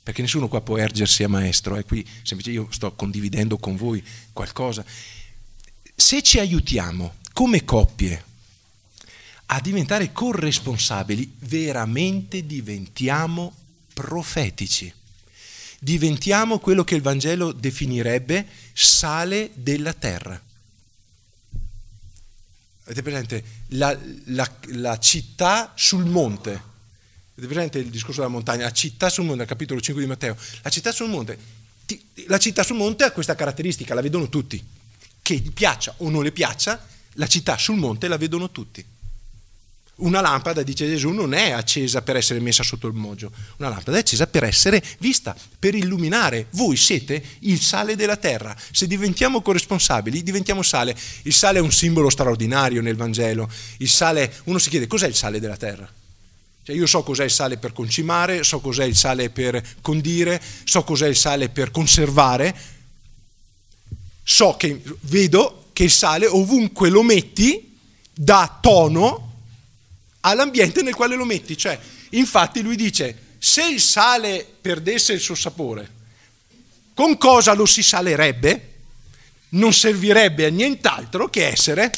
perché nessuno qua può ergersi a maestro, è qui semplicemente io sto condividendo con voi qualcosa. Se ci aiutiamo come coppie a diventare corresponsabili, veramente diventiamo profetici. Diventiamo quello che il Vangelo definirebbe sale della terra. Avete presente? La, la, la città sul monte. Avete presente il discorso della montagna? La città sul monte, al capitolo 5 di Matteo. La città sul monte. La città sul monte ha questa caratteristica, la vedono tutti. Che gli piaccia o non le piaccia, la città sul monte la vedono tutti. Una lampada, dice Gesù, non è accesa per essere messa sotto il moggio, una lampada è accesa per essere vista, per illuminare. Voi siete il sale della terra. Se diventiamo corresponsabili, diventiamo sale. Il sale è un simbolo straordinario nel Vangelo. Il sale, uno si chiede cos'è il sale della terra? Cioè io so cos'è il sale per concimare, so cos'è il sale per condire, so cos'è il sale per conservare. So che vedo che il sale ovunque lo metti dà tono all'ambiente nel quale lo metti. Cioè, infatti lui dice, se il sale perdesse il suo sapore, con cosa lo si salerebbe? Non servirebbe a nient'altro che essere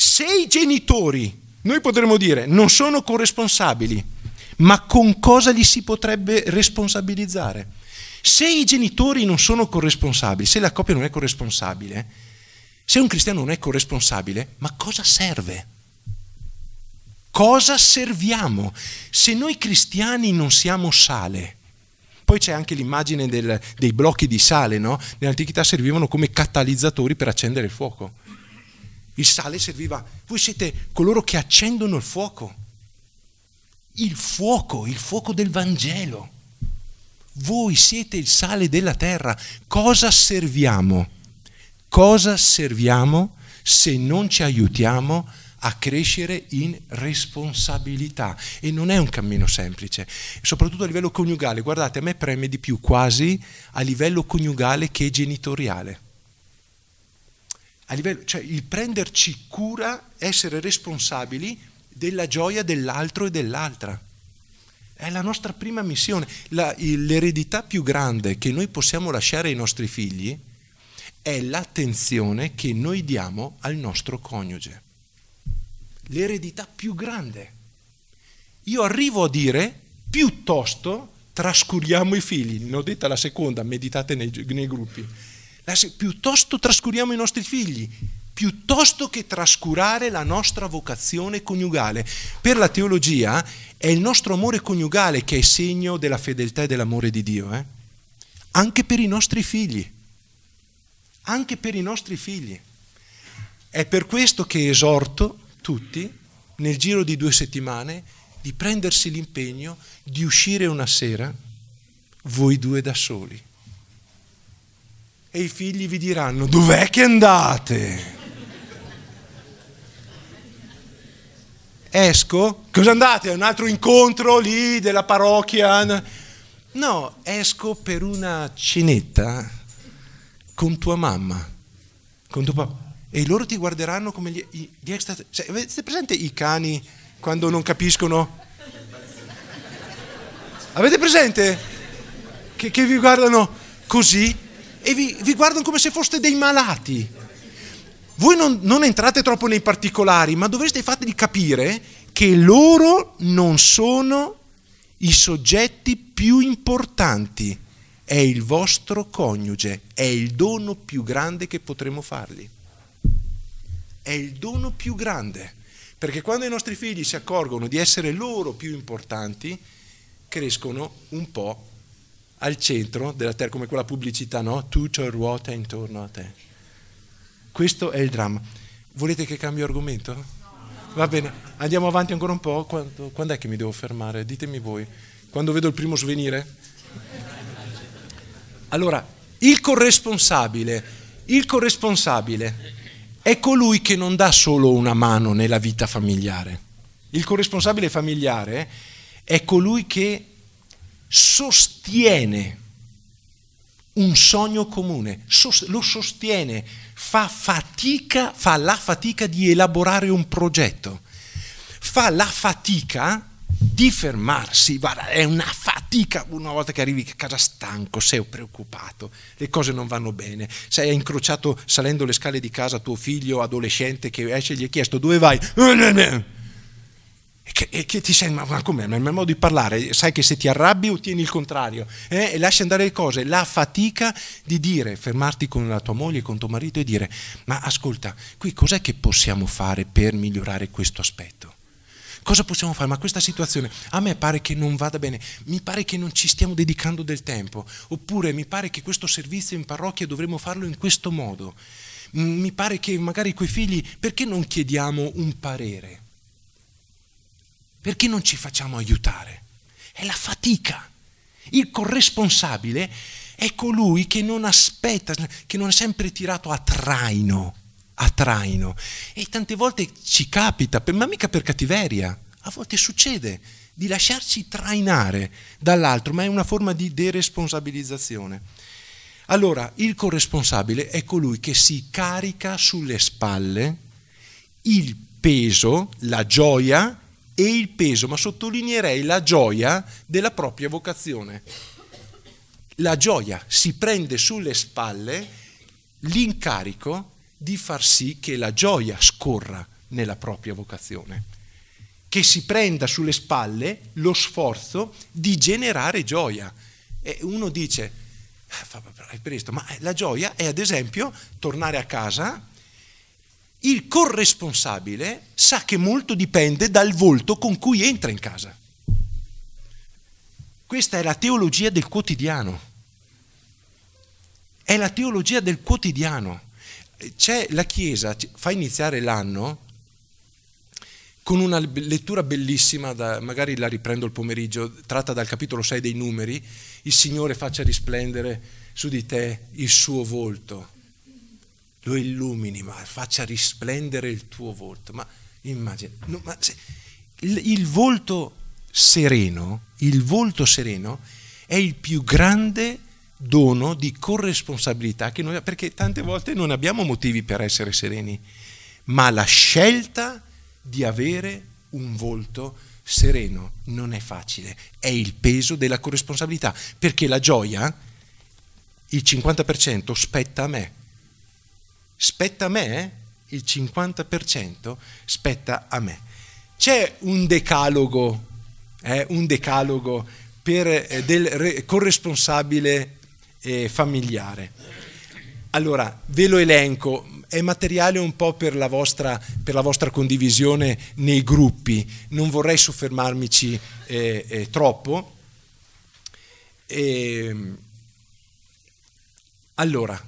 se i genitori, noi potremmo dire, non sono corresponsabili, ma con cosa li si potrebbe responsabilizzare? Se i genitori non sono corresponsabili, se la coppia non è corresponsabile, se un cristiano non è corresponsabile, ma cosa serve? Cosa serviamo? Se noi cristiani non siamo sale, poi c'è anche l'immagine del, dei blocchi di sale, no? Nell'antichità servivano come catalizzatori per accendere il fuoco. Il sale serviva, voi siete coloro che accendono il fuoco. Il fuoco, il fuoco del Vangelo. Voi siete il sale della terra. Cosa serviamo? Cosa serviamo se non ci aiutiamo a crescere in responsabilità e non è un cammino semplice, soprattutto a livello coniugale. Guardate, a me preme di più quasi a livello coniugale che genitoriale. A livello, cioè il prenderci cura, essere responsabili della gioia dell'altro e dell'altra. È la nostra prima missione. La, l'eredità più grande che noi possiamo lasciare ai nostri figli è l'attenzione che noi diamo al nostro coniuge l'eredità più grande. Io arrivo a dire, piuttosto trascuriamo i figli, ne ho detta la seconda, meditate nei, nei gruppi, la, piuttosto trascuriamo i nostri figli, piuttosto che trascurare la nostra vocazione coniugale. Per la teologia è il nostro amore coniugale che è segno della fedeltà e dell'amore di Dio, eh? anche per i nostri figli, anche per i nostri figli. È per questo che esorto tutti, nel giro di due settimane, di prendersi l'impegno di uscire una sera, voi due da soli. E i figli vi diranno, dov'è che andate? Esco? Cosa andate? Un altro incontro lì della parrocchia? No, esco per una cenetta con tua mamma, con tuo papà e loro ti guarderanno come gli, gli extra... Cioè, avete presente i cani quando non capiscono? Avete presente? Che, che vi guardano così e vi, vi, guardano come se foste dei malati. Voi non, non entrate troppo nei particolari, ma dovreste farli capire che loro non sono i soggetti più importanti. È il vostro coniuge, è il dono più grande che potremo fargli è il dono più grande, perché quando i nostri figli si accorgono di essere loro più importanti, crescono un po' al centro della terra, come quella pubblicità, no? Tutto ruota intorno a te. Questo è il dramma. Volete che cambio argomento? Va bene, andiamo avanti ancora un po'. Quando, quando è che mi devo fermare? Ditemi voi. Quando vedo il primo svenire? Allora, il corresponsabile, il corresponsabile è colui che non dà solo una mano nella vita familiare. Il corresponsabile familiare è colui che sostiene un sogno comune, lo sostiene, fa fatica, fa la fatica di elaborare un progetto, fa la fatica di fermarsi, guarda, è una fatica una volta che arrivi a casa stanco, sei preoccupato, le cose non vanno bene, sei incrociato salendo le scale di casa tuo figlio adolescente che esce e gli hai chiesto dove vai? E che, e che ti sei, ma, ma com'è? Nel modo di parlare, sai che se ti arrabbi ottieni il contrario eh? e lasci andare le cose. La fatica di dire, fermarti con la tua moglie, con tuo marito e dire, ma ascolta, qui cos'è che possiamo fare per migliorare questo aspetto? Cosa possiamo fare? Ma questa situazione a me pare che non vada bene, mi pare che non ci stiamo dedicando del tempo, oppure mi pare che questo servizio in parrocchia dovremmo farlo in questo modo. Mi pare che magari quei figli, perché non chiediamo un parere? Perché non ci facciamo aiutare? È la fatica. Il corresponsabile è colui che non aspetta, che non è sempre tirato a traino, a traino. E tante volte ci capita, ma mica per cattiveria, a volte succede di lasciarci trainare dall'altro, ma è una forma di deresponsabilizzazione. Allora, il corresponsabile è colui che si carica sulle spalle il peso, la gioia e il peso, ma sottolineerei la gioia della propria vocazione. La gioia si prende sulle spalle l'incarico di far sì che la gioia scorra nella propria vocazione, che si prenda sulle spalle lo sforzo di generare gioia. E uno dice, ah, hai presto, ma la gioia è ad esempio tornare a casa il corresponsabile sa che molto dipende dal volto con cui entra in casa. Questa è la teologia del quotidiano. È la teologia del quotidiano. C'è la Chiesa, fa iniziare l'anno con una lettura bellissima, da, magari la riprendo il pomeriggio, tratta dal capitolo 6 dei numeri, il Signore faccia risplendere su di te il suo volto lo illumini, ma faccia risplendere il tuo volto. Ma immagina, no, ma se, il, il volto sereno, il volto sereno è il più grande dono di corresponsabilità che noi perché tante volte non abbiamo motivi per essere sereni, ma la scelta di avere un volto sereno non è facile, è il peso della corresponsabilità, perché la gioia, il 50% spetta a me, spetta a me, il 50% spetta a me. C'è un decalogo, eh, un decalogo per, eh, del re, corresponsabile eh, familiare. Allora, ve lo elenco, è materiale un po' per la, vostra, per la vostra condivisione nei gruppi, non vorrei soffermarmici eh, eh, troppo. E, ehm, allora,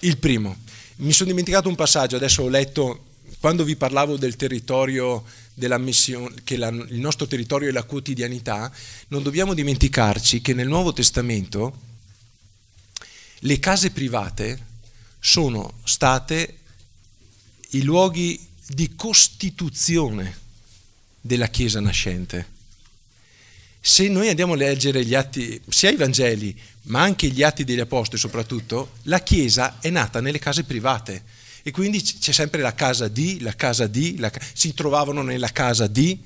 il primo, mi sono dimenticato un passaggio, adesso ho letto, quando vi parlavo del territorio della missione, che la, il nostro territorio è la quotidianità, non dobbiamo dimenticarci che nel Nuovo Testamento le case private sono state i luoghi di costituzione della Chiesa nascente. Se noi andiamo a leggere gli atti, sia i Vangeli ma anche gli atti degli apostoli soprattutto, la Chiesa è nata nelle case private e quindi c'è sempre la casa di, la casa di, la, si trovavano nella casa di.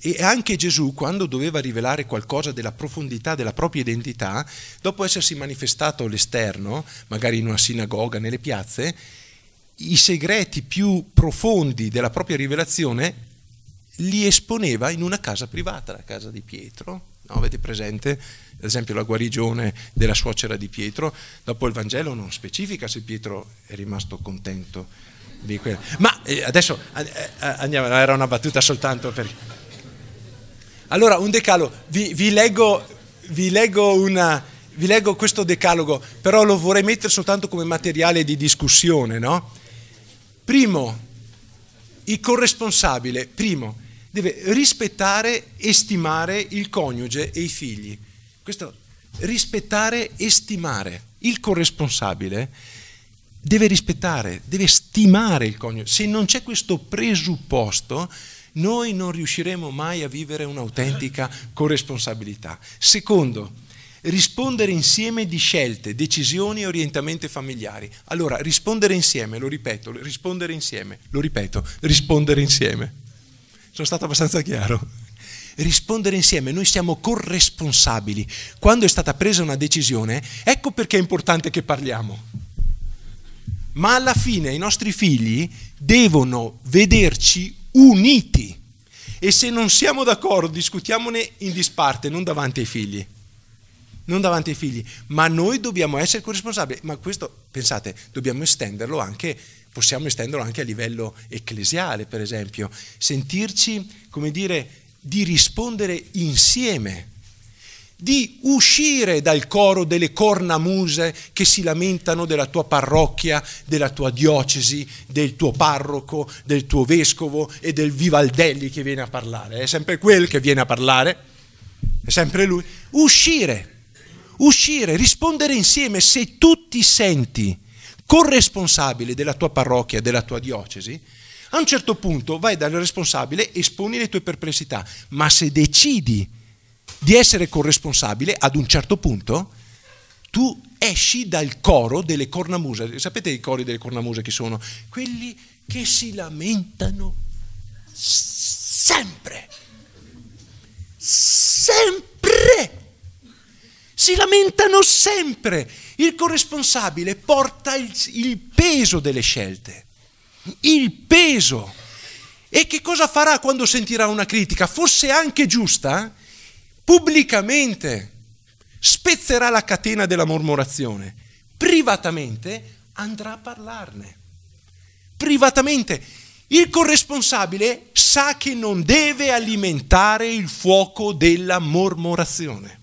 E anche Gesù, quando doveva rivelare qualcosa della profondità della propria identità, dopo essersi manifestato all'esterno, magari in una sinagoga, nelle piazze, i segreti più profondi della propria rivelazione li esponeva in una casa privata, la casa di Pietro. No, avete presente? ad esempio la guarigione della suocera di Pietro, dopo il Vangelo non specifica se Pietro è rimasto contento di quello. Ma eh, adesso eh, eh, andiamo, era una battuta soltanto per... Allora, un decalogo, vi, vi, leggo, vi, leggo una, vi leggo questo decalogo, però lo vorrei mettere soltanto come materiale di discussione, no? Primo, il corresponsabile, primo, deve rispettare e stimare il coniuge e i figli. Questo rispettare e stimare. Il corresponsabile deve rispettare, deve stimare il coniuge. Se non c'è questo presupposto, noi non riusciremo mai a vivere un'autentica corresponsabilità. Secondo, rispondere insieme di scelte, decisioni e orientamenti familiari. Allora, rispondere insieme, lo ripeto, rispondere insieme, lo ripeto, rispondere insieme. Sono stato abbastanza chiaro rispondere insieme, noi siamo corresponsabili. Quando è stata presa una decisione, ecco perché è importante che parliamo. Ma alla fine i nostri figli devono vederci uniti, E se non siamo d'accordo, discutiamone in disparte, non davanti ai figli. Non davanti ai figli, ma noi dobbiamo essere corresponsabili. Ma questo, pensate, dobbiamo estenderlo anche, possiamo estenderlo anche a livello ecclesiale, per esempio. Sentirci, come dire, di rispondere insieme di uscire dal coro delle cornamuse che si lamentano della tua parrocchia, della tua diocesi, del tuo parroco, del tuo vescovo e del Vivaldelli che viene a parlare. È sempre quel che viene a parlare, è sempre lui. Uscire, uscire, rispondere insieme. Se tu ti senti corresponsabile della tua parrocchia, della tua diocesi, a un certo punto vai dal responsabile, esponi le tue perplessità, ma se decidi di essere corresponsabile ad un certo punto, tu esci dal coro delle cornamuse. Sapete i cori delle cornamuse che sono? Quelli che si lamentano sempre. Sempre. Si lamentano sempre. Il corresponsabile porta il, il peso delle scelte. Il peso. E che cosa farà quando sentirà una critica? Fosse anche giusta, pubblicamente spezzerà la catena della mormorazione, privatamente andrà a parlarne. Privatamente il corresponsabile sa che non deve alimentare il fuoco della mormorazione.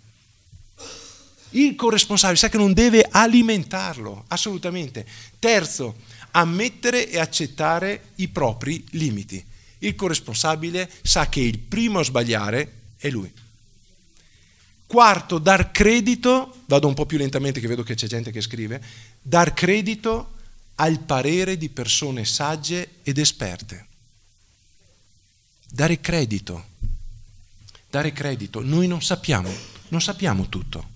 Il corresponsabile sa che non deve alimentarlo, assolutamente. Terzo, ammettere e accettare i propri limiti. Il corresponsabile sa che il primo a sbagliare è lui. Quarto, dar credito, vado un po' più lentamente che vedo che c'è gente che scrive, dar credito al parere di persone sagge ed esperte. Dare credito, dare credito. Noi non sappiamo, non sappiamo tutto.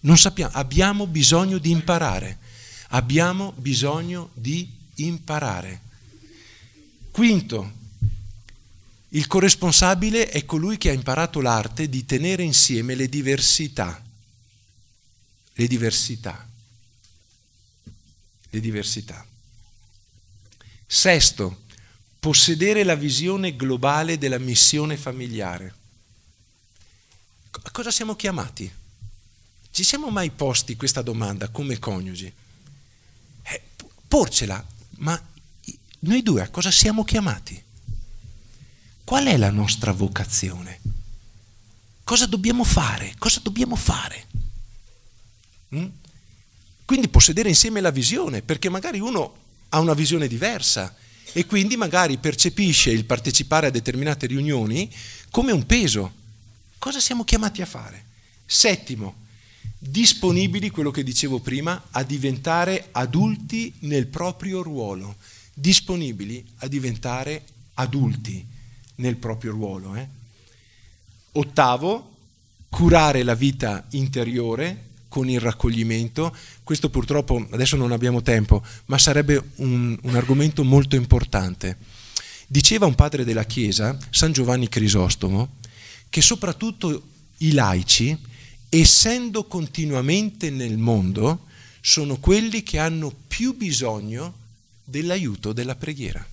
Non sappiamo, abbiamo bisogno di imparare. Abbiamo bisogno di imparare. Quinto, il corresponsabile è colui che ha imparato l'arte di tenere insieme le diversità. Le diversità. Le diversità. Sesto, possedere la visione globale della missione familiare. A cosa siamo chiamati? Ci siamo mai posti questa domanda come coniugi? Eh, porcela, ma noi due a cosa siamo chiamati? Qual è la nostra vocazione? Cosa dobbiamo fare? Cosa dobbiamo fare? Mm? Quindi possedere insieme la visione, perché magari uno ha una visione diversa e quindi magari percepisce il partecipare a determinate riunioni come un peso. Cosa siamo chiamati a fare? Settimo, disponibili, quello che dicevo prima, a diventare adulti nel proprio ruolo, disponibili a diventare adulti nel proprio ruolo. Eh? Ottavo, curare la vita interiore con il raccoglimento. Questo purtroppo adesso non abbiamo tempo, ma sarebbe un, un argomento molto importante. Diceva un padre della Chiesa, San Giovanni Crisostomo, che soprattutto i laici, essendo continuamente nel mondo, sono quelli che hanno più bisogno dell'aiuto della preghiera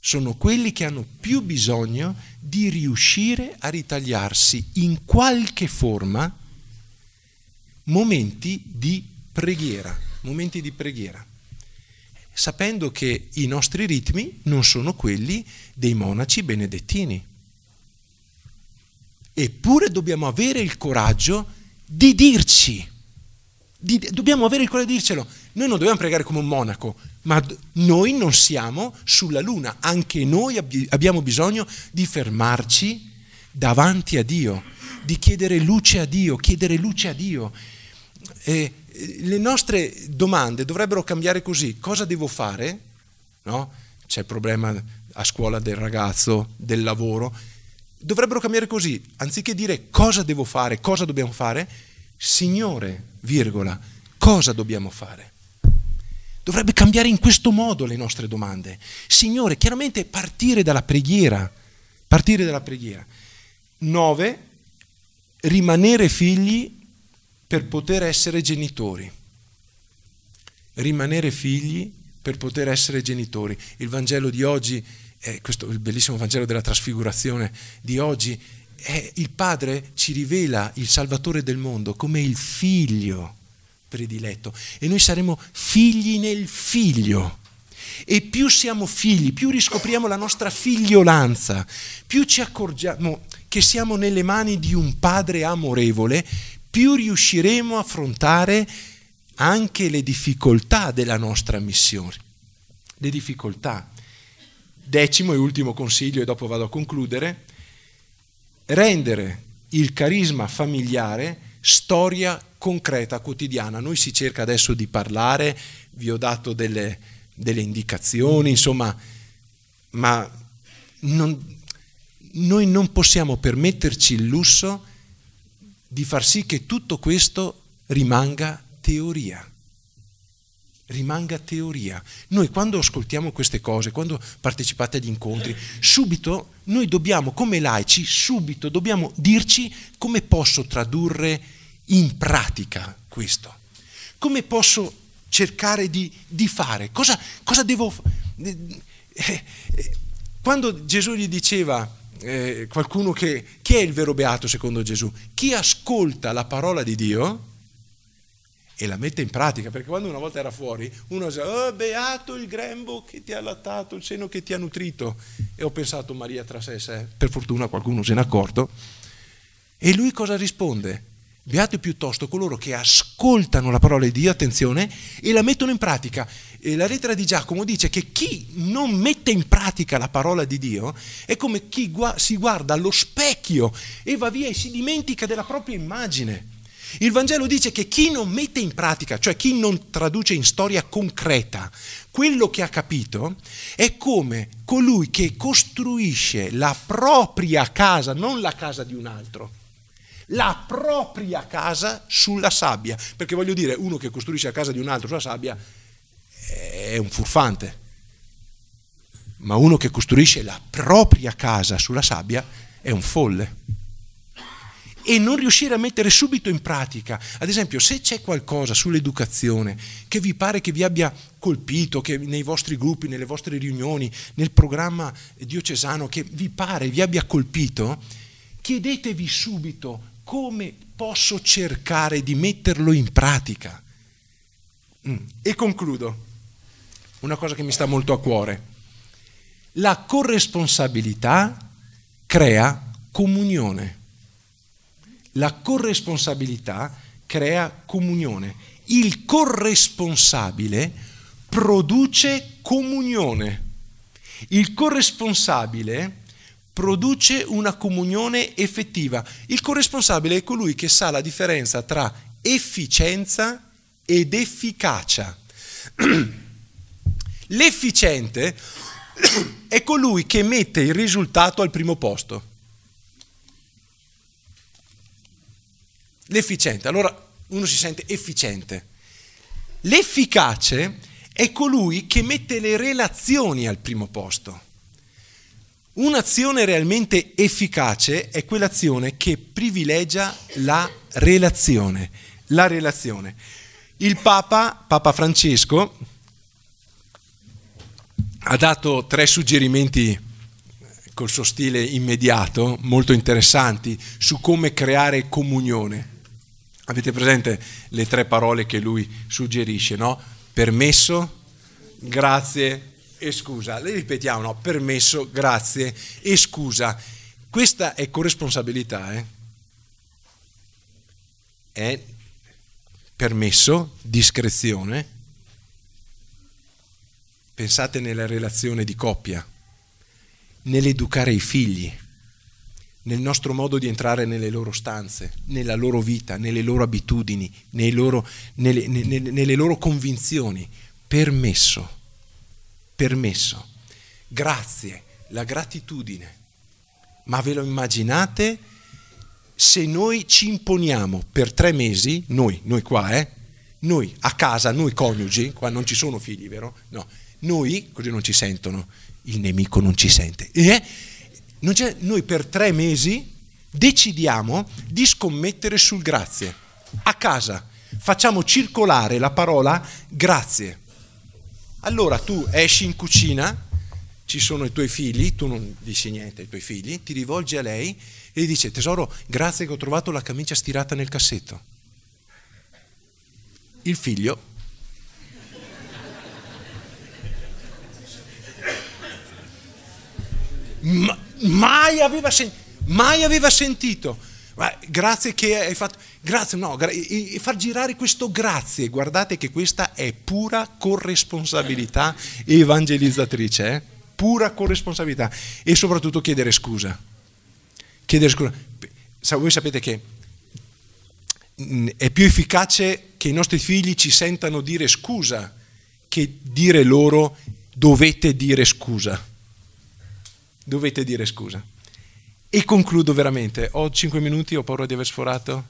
sono quelli che hanno più bisogno di riuscire a ritagliarsi in qualche forma momenti di preghiera, momenti di preghiera, sapendo che i nostri ritmi non sono quelli dei monaci benedettini. Eppure dobbiamo avere il coraggio di dirci, di, dobbiamo avere il coraggio di dircelo. Noi non dobbiamo pregare come un monaco, ma noi non siamo sulla luna, anche noi abbiamo bisogno di fermarci davanti a Dio, di chiedere luce a Dio, chiedere luce a Dio. E le nostre domande dovrebbero cambiare così, cosa devo fare? No? C'è il problema a scuola del ragazzo, del lavoro, dovrebbero cambiare così, anziché dire cosa devo fare, cosa dobbiamo fare, Signore, virgola, cosa dobbiamo fare? Dovrebbe cambiare in questo modo le nostre domande. Signore, chiaramente partire dalla preghiera, partire dalla preghiera. 9. Rimanere figli per poter essere genitori. Rimanere figli per poter essere genitori. Il Vangelo di oggi eh, questo il bellissimo Vangelo della trasfigurazione di oggi, eh, il Padre ci rivela il Salvatore del mondo come il figlio prediletto e noi saremo figli nel figlio. E più siamo figli, più riscopriamo la nostra figliolanza, più ci accorgiamo che siamo nelle mani di un padre amorevole, più riusciremo a affrontare anche le difficoltà della nostra missione. Le difficoltà. Decimo e ultimo consiglio, e dopo vado a concludere, rendere il carisma familiare storia concreta, quotidiana. Noi si cerca adesso di parlare, vi ho dato delle, delle indicazioni, insomma, ma non, noi non possiamo permetterci il lusso di far sì che tutto questo rimanga teoria. Rimanga teoria. Noi quando ascoltiamo queste cose, quando partecipate agli incontri, subito noi dobbiamo, come laici, subito dobbiamo dirci come posso tradurre in pratica questo. Come posso cercare di, di fare? Cosa, cosa devo? Eh, eh, quando Gesù gli diceva eh, qualcuno che... Chi è il vero beato secondo Gesù? Chi ascolta la parola di Dio e la mette in pratica, perché quando una volta era fuori, uno diceva, oh, beato il grembo che ti ha allattato, il seno che ti ha nutrito. E ho pensato, Maria tra sé e sé, per fortuna qualcuno se n'è accorto. E lui cosa risponde? Beati piuttosto coloro che ascoltano la parola di Dio, attenzione, e la mettono in pratica. E la lettera di Giacomo dice che chi non mette in pratica la parola di Dio è come chi si guarda allo specchio e va via e si dimentica della propria immagine. Il Vangelo dice che chi non mette in pratica, cioè chi non traduce in storia concreta quello che ha capito, è come colui che costruisce la propria casa, non la casa di un altro la propria casa sulla sabbia. Perché voglio dire, uno che costruisce la casa di un altro sulla sabbia è un furfante. Ma uno che costruisce la propria casa sulla sabbia è un folle. E non riuscire a mettere subito in pratica, ad esempio, se c'è qualcosa sull'educazione che vi pare che vi abbia colpito, che nei vostri gruppi, nelle vostre riunioni, nel programma diocesano, che vi pare vi abbia colpito, chiedetevi subito come posso cercare di metterlo in pratica? Mm. E concludo, una cosa che mi sta molto a cuore. La corresponsabilità crea comunione. La corresponsabilità crea comunione. Il corresponsabile produce comunione. Il corresponsabile produce una comunione effettiva. Il corresponsabile è colui che sa la differenza tra efficienza ed efficacia. L'efficiente è colui che mette il risultato al primo posto. L'efficiente, allora uno si sente efficiente. L'efficace è colui che mette le relazioni al primo posto. Un'azione realmente efficace è quell'azione che privilegia la relazione. La relazione. Il Papa, Papa Francesco, ha dato tre suggerimenti col suo stile immediato, molto interessanti, su come creare comunione. Avete presente le tre parole che lui suggerisce, no? Permesso, grazie e scusa. Le ripetiamo, no? Permesso, grazie e scusa. Questa è corresponsabilità, eh? È permesso, discrezione. Pensate nella relazione di coppia, nell'educare i figli, nel nostro modo di entrare nelle loro stanze, nella loro vita, nelle loro abitudini, loro, nelle, nelle, nelle loro convinzioni. Permesso permesso. Grazie, la gratitudine. Ma ve lo immaginate se noi ci imponiamo per tre mesi, noi, noi qua, eh? Noi a casa, noi coniugi, qua non ci sono figli, vero? No, noi, così non ci sentono, il nemico non ci sente. Eh? Noi per tre mesi decidiamo di scommettere sul grazie. A casa facciamo circolare la parola grazie allora tu esci in cucina ci sono i tuoi figli, tu non dici niente ai tuoi figli, ti rivolgi a lei e gli dici tesoro, grazie che ho trovato la camicia stirata nel cassetto. Il figlio Ma, mai, aveva sen- mai aveva sentito. Ma grazie che hai fatto. Grazie, no, gra- e far girare questo grazie, guardate che questa è pura corresponsabilità evangelizzatrice, eh? pura corresponsabilità. E soprattutto chiedere scusa. Chiedere scusa. Voi sapete che mm, è più efficace che i nostri figli ci sentano dire scusa che dire loro dovete dire scusa. Dovete dire scusa. E concludo veramente. Ho cinque minuti, ho paura di aver sforato?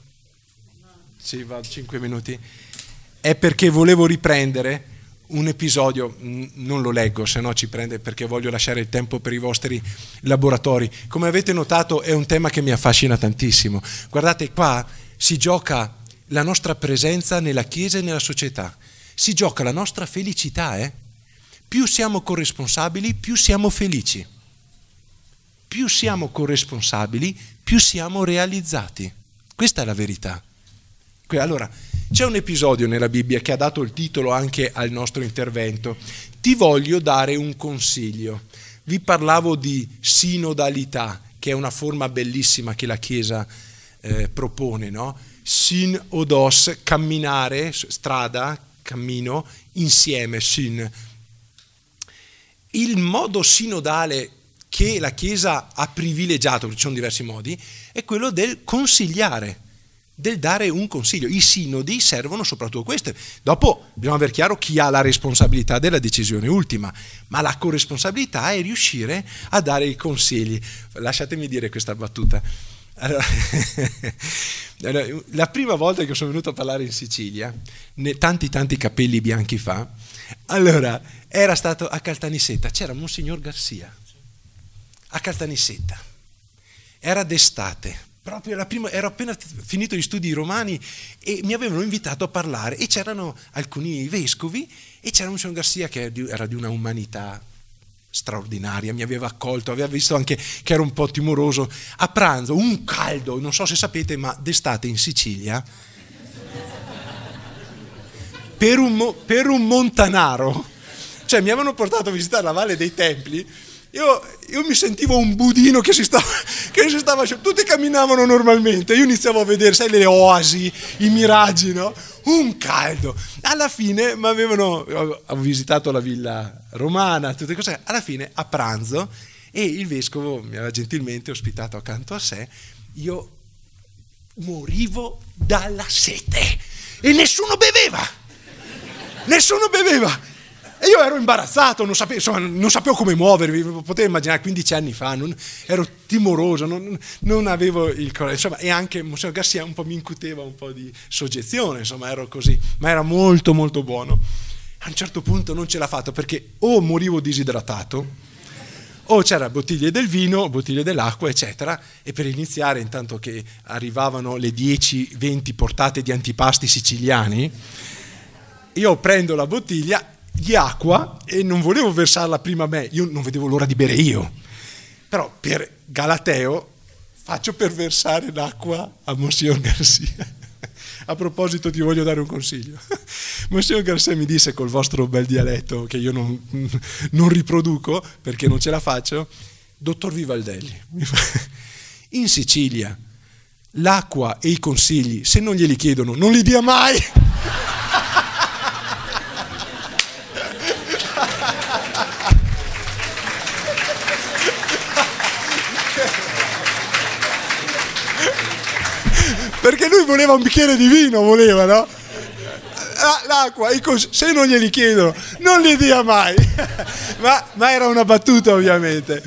Sì, va, cinque minuti. È perché volevo riprendere un episodio, non lo leggo, se no ci prende perché voglio lasciare il tempo per i vostri laboratori. Come avete notato è un tema che mi affascina tantissimo. Guardate qua si gioca la nostra presenza nella Chiesa e nella società, si gioca la nostra felicità. Eh? Più siamo corresponsabili, più siamo felici più siamo corresponsabili, più siamo realizzati. Questa è la verità. Allora, c'è un episodio nella Bibbia che ha dato il titolo anche al nostro intervento. Ti voglio dare un consiglio. Vi parlavo di sinodalità, che è una forma bellissima che la Chiesa eh, propone, no? Sin odos, camminare, strada, cammino, insieme, sin. Il modo sinodale che la Chiesa ha privilegiato, ci sono diversi modi, è quello del consigliare, del dare un consiglio. I sinodi servono soprattutto a questo. Dopo bisogna avere chiaro chi ha la responsabilità della decisione ultima, ma la corresponsabilità è riuscire a dare i consigli. Lasciatemi dire questa battuta. Allora, la prima volta che sono venuto a parlare in Sicilia, tanti tanti capelli bianchi fa, allora era stato a Caltanissetta, c'era Monsignor Garcia a Caltanissetta. Era d'estate, proprio prima, ero appena finito gli studi romani e mi avevano invitato a parlare e c'erano alcuni vescovi e c'era un John Garcia che era di una umanità straordinaria, mi aveva accolto, aveva visto anche che ero un po' timoroso. A pranzo, un caldo, non so se sapete, ma d'estate in Sicilia, per un, per un montanaro, cioè mi avevano portato a visitare la Valle dei Templi, io, io, mi sentivo un budino che si, stava, che si stava... Tutti camminavano normalmente, io iniziavo a vedere, sai, le oasi, i miraggi, no? Un caldo. Alla fine mi avevano... Ho visitato la villa romana, tutte cose. Alla fine, a pranzo, e il vescovo mi aveva gentilmente ospitato accanto a sé, io morivo dalla sete e nessuno beveva. Nessuno beveva. E io ero imbarazzato, non sapevo, insomma, non sapevo come muovermi, potevo immaginare 15 anni fa, non, ero timoroso, non, non, avevo il coraggio, insomma, e anche Monsignor Garcia un po' mi incuteva un po' di soggezione, insomma, ero così, ma era molto molto buono. A un certo punto non ce l'ha fatto perché o morivo disidratato, o c'era bottiglie del vino, bottiglie dell'acqua, eccetera, e per iniziare, intanto che arrivavano le 10-20 portate di antipasti siciliani, io prendo la bottiglia di acqua e non volevo versarla prima a me, io non vedevo l'ora di bere io. Però per Galateo faccio per versare l'acqua a Monsignor Garcia. A proposito ti voglio dare un consiglio. Monsignor Garcia mi disse col vostro bel dialetto che io non, non riproduco perché non ce la faccio, dottor Vivaldelli, in Sicilia l'acqua e i consigli, se non glieli chiedono, non li dia mai. Perché lui voleva un bicchiere di vino, voleva, no? L'acqua, se non glieli chiedono, non li dia mai. ma, ma era una battuta ovviamente.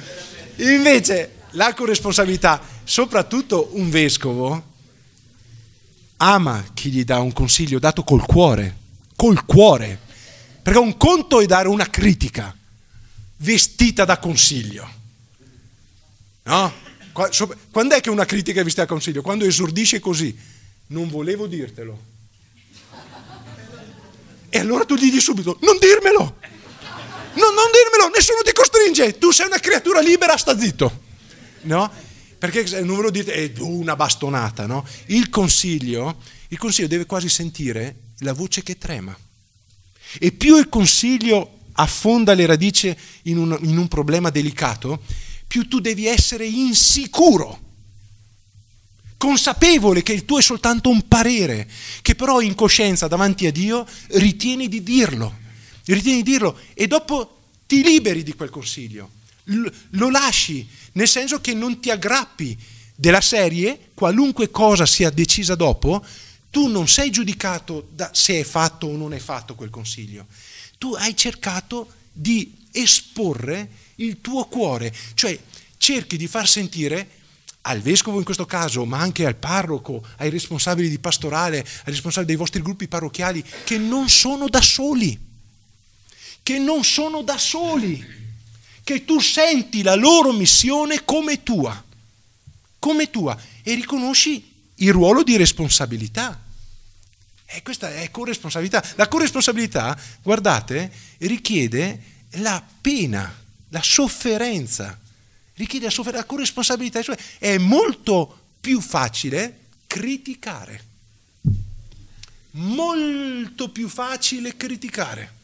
Invece la corresponsabilità, soprattutto un vescovo, ama chi gli dà un consiglio dato col cuore, col cuore. Perché un conto è dare una critica vestita da consiglio. No? Quando è che una critica è vista a consiglio? Quando esordisce così, non volevo dirtelo. E allora tu gli dici subito, non dirmelo! No, non dirmelo, nessuno ti costringe, tu sei una creatura libera, sta zitto. No? Perché non ve lo dite, è una bastonata, no? Il consiglio, il consiglio deve quasi sentire la voce che trema. E più il consiglio affonda le radici in un, in un problema delicato, più tu devi essere insicuro consapevole che il tuo è soltanto un parere, che però in coscienza davanti a Dio ritieni di dirlo, ritieni di dirlo e dopo ti liberi di quel consiglio, lo lasci, nel senso che non ti aggrappi della serie, qualunque cosa sia decisa dopo, tu non sei giudicato da se è fatto o non è fatto quel consiglio, tu hai cercato di esporre il tuo cuore, cioè cerchi di far sentire al vescovo in questo caso, ma anche al parroco, ai responsabili di pastorale, ai responsabili dei vostri gruppi parrocchiali, che non sono da soli, che non sono da soli, che tu senti la loro missione come tua, come tua, e riconosci il ruolo di responsabilità. E questa è corresponsabilità. La corresponsabilità, guardate, richiede la pena, la sofferenza richiede la corresponsabilità, cioè è molto più facile criticare. Molto più facile criticare.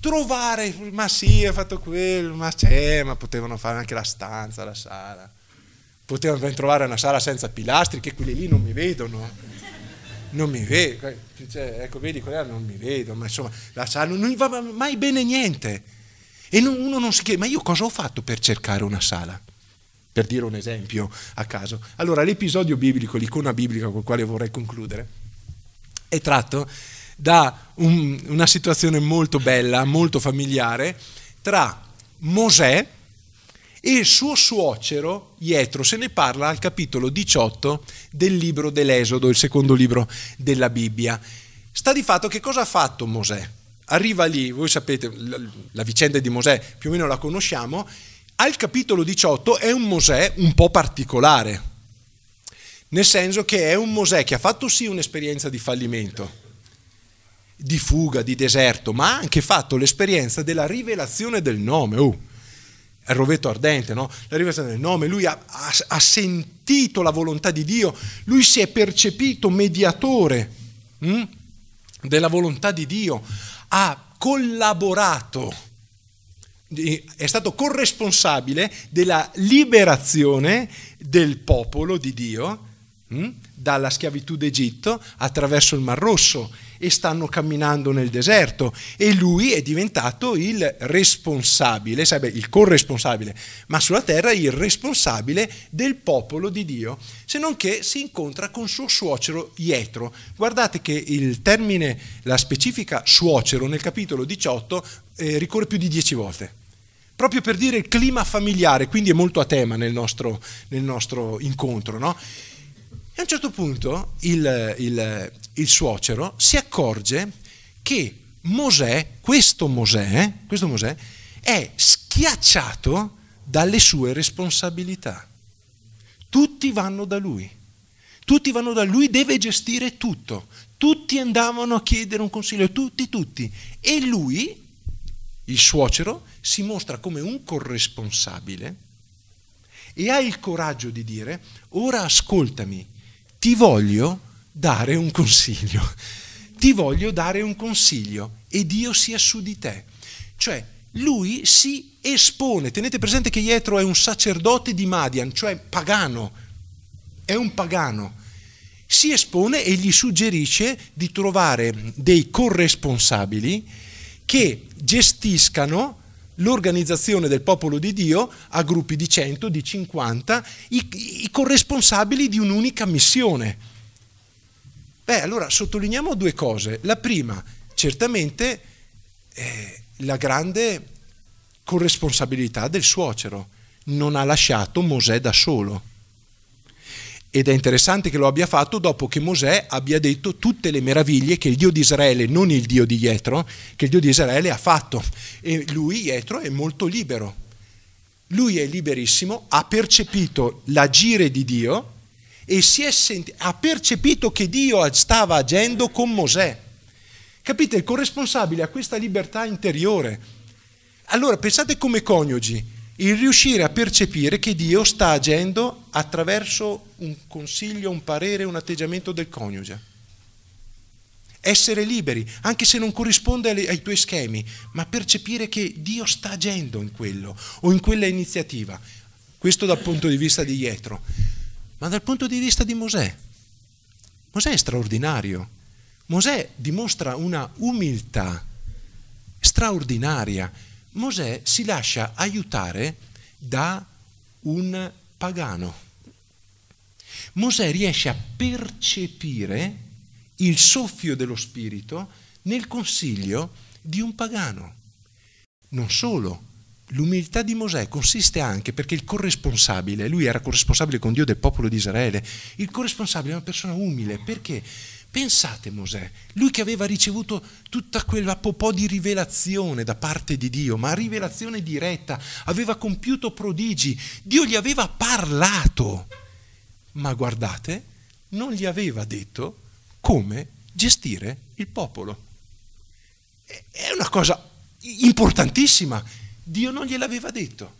Trovare, ma sì, ha fatto quello, ma c'è, ma potevano fare anche la stanza, la sala. Potevano ben trovare una sala senza pilastri, che quelli lì non mi vedono. Non mi vedo, cioè, ecco, vedi, quella non mi vedo, ma insomma, la sala non mi va mai bene niente e uno non si chiede, ma io cosa ho fatto per cercare una sala? Per dire un esempio a caso. Allora, l'episodio biblico, l'icona biblica con il quale vorrei concludere, è tratto da un, una situazione molto bella, molto familiare, tra Mosè e il suo suocero Ietro. Se ne parla al capitolo 18 del libro dell'Esodo, il secondo libro della Bibbia. Sta di fatto che cosa ha fatto Mosè? Arriva lì, voi sapete, la, vicenda di Mosè più o meno la conosciamo, al capitolo 18 è un Mosè un po' particolare, nel senso che è un Mosè che ha fatto sì un'esperienza di fallimento, di fuga, di deserto, ma ha anche fatto l'esperienza della rivelazione del nome. Oh, il rovetto ardente, no? La rivelazione del nome, lui ha, ha, ha, sentito la volontà di Dio, lui si è percepito mediatore hm, della volontà di Dio, ha collaborato, è stato corresponsabile della liberazione del popolo di Dio hm, dalla schiavitù d'Egitto attraverso il Mar Rosso e stanno camminando nel deserto e lui è diventato il responsabile, sarebbe il corresponsabile, ma sulla terra il responsabile del popolo di Dio, se non che si incontra con suo suocero Ietro. Guardate che il termine, la specifica suocero nel capitolo 18 eh, ricorre più di dieci volte proprio per dire il clima familiare, quindi è molto a tema nel nostro, nel nostro incontro. No? E a un certo punto il, il, il suocero si accorge che Mosè, questo Mosè, questo Mosè, è schiacciato dalle sue responsabilità. Tutti vanno da lui. Tutti vanno da lui, deve gestire tutto. Tutti andavano a chiedere un consiglio, tutti, tutti. E lui, il suocero, si mostra come un corresponsabile e ha il coraggio di dire, ora ascoltami, ti voglio dare un consiglio, ti voglio dare un consiglio e Dio sia su di te. Cioè, lui si espone, tenete presente che Ietro è un sacerdote di Madian, cioè pagano, è un pagano. Si espone e gli suggerisce di trovare dei corresponsabili che gestiscano l'organizzazione del popolo di Dio a gruppi di 100, di 50, i, i corresponsabili di un'unica missione. Beh, allora sottolineiamo due cose. La prima, certamente, è la grande corresponsabilità del suocero. Non ha lasciato Mosè da solo. Ed è interessante che lo abbia fatto dopo che Mosè abbia detto tutte le meraviglie che il Dio di Israele, non il Dio di Jetro, che il Dio di Israele ha fatto. E lui, Jetro, è molto libero. Lui è liberissimo, ha percepito l'agire di Dio e senti- ha percepito che Dio stava agendo con Mosè. Capite? Il corresponsabile a questa libertà interiore Allora pensate come coniugi, il riuscire a percepire che Dio sta agendo attraverso un consiglio, un parere, un atteggiamento del coniuge. Essere liberi, anche se non corrisponde ai tuoi schemi, ma percepire che Dio sta agendo in quello o in quella iniziativa. Questo dal punto di vista di Ietro. Ma dal punto di vista di Mosè, Mosè è straordinario. Mosè dimostra una umiltà straordinaria. Mosè si lascia aiutare da un pagano. Mosè riesce a percepire il soffio dello Spirito nel consiglio di un pagano. Non solo, l'umiltà di Mosè consiste anche perché il corresponsabile, lui era corresponsabile con Dio del popolo di Israele, il corresponsabile è una persona umile perché Pensate Mosè, lui che aveva ricevuto tutta quella po' di rivelazione da parte di Dio, ma rivelazione diretta, aveva compiuto prodigi, Dio gli aveva parlato, ma guardate, non gli aveva detto come gestire il popolo. È una cosa importantissima, Dio non gliel'aveva detto.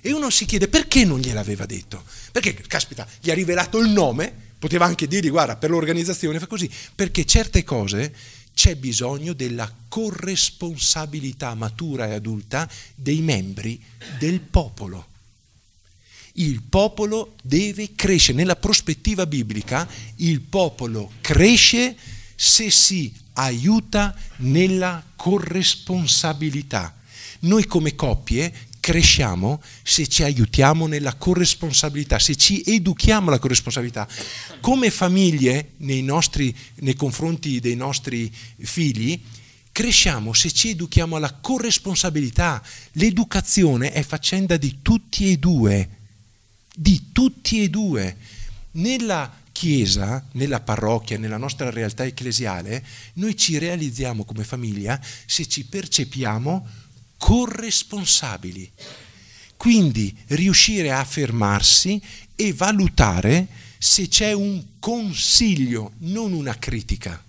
E uno si chiede perché non gliel'aveva detto? Perché, caspita, gli ha rivelato il nome, Poteva anche dirgli, guarda, per l'organizzazione fa così, perché certe cose c'è bisogno della corresponsabilità matura e adulta dei membri del popolo. Il popolo deve crescere. Nella prospettiva biblica, il popolo cresce se si aiuta nella corresponsabilità. Noi come coppie cresciamo se ci aiutiamo nella corresponsabilità, se ci educhiamo alla corresponsabilità. Come famiglie nei, nostri, nei confronti dei nostri figli, cresciamo se ci educhiamo alla corresponsabilità. L'educazione è faccenda di tutti e due, di tutti e due. Nella Chiesa, nella parrocchia, nella nostra realtà ecclesiale, noi ci realizziamo come famiglia se ci percepiamo corresponsabili. Quindi riuscire a fermarsi e valutare se c'è un consiglio, non una critica,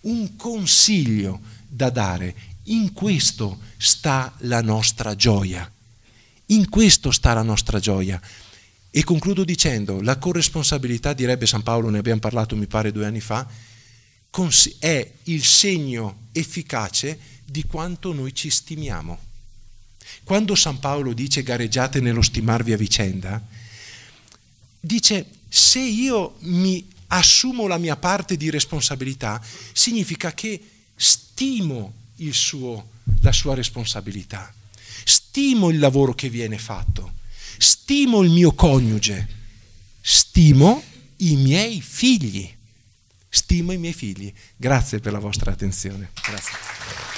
un consiglio da dare. In questo sta la nostra gioia. In questo sta la nostra gioia. E concludo dicendo, la corresponsabilità, direbbe San Paolo, ne abbiamo parlato mi pare due anni fa, è il segno efficace di quanto noi ci stimiamo. Quando San Paolo dice gareggiate nello stimarvi a vicenda, dice se io mi assumo la mia parte di responsabilità, significa che stimo suo, la sua responsabilità, stimo il lavoro che viene fatto, stimo il mio coniuge, stimo i miei figli, stimo i miei figli. Grazie per la vostra attenzione. Grazie.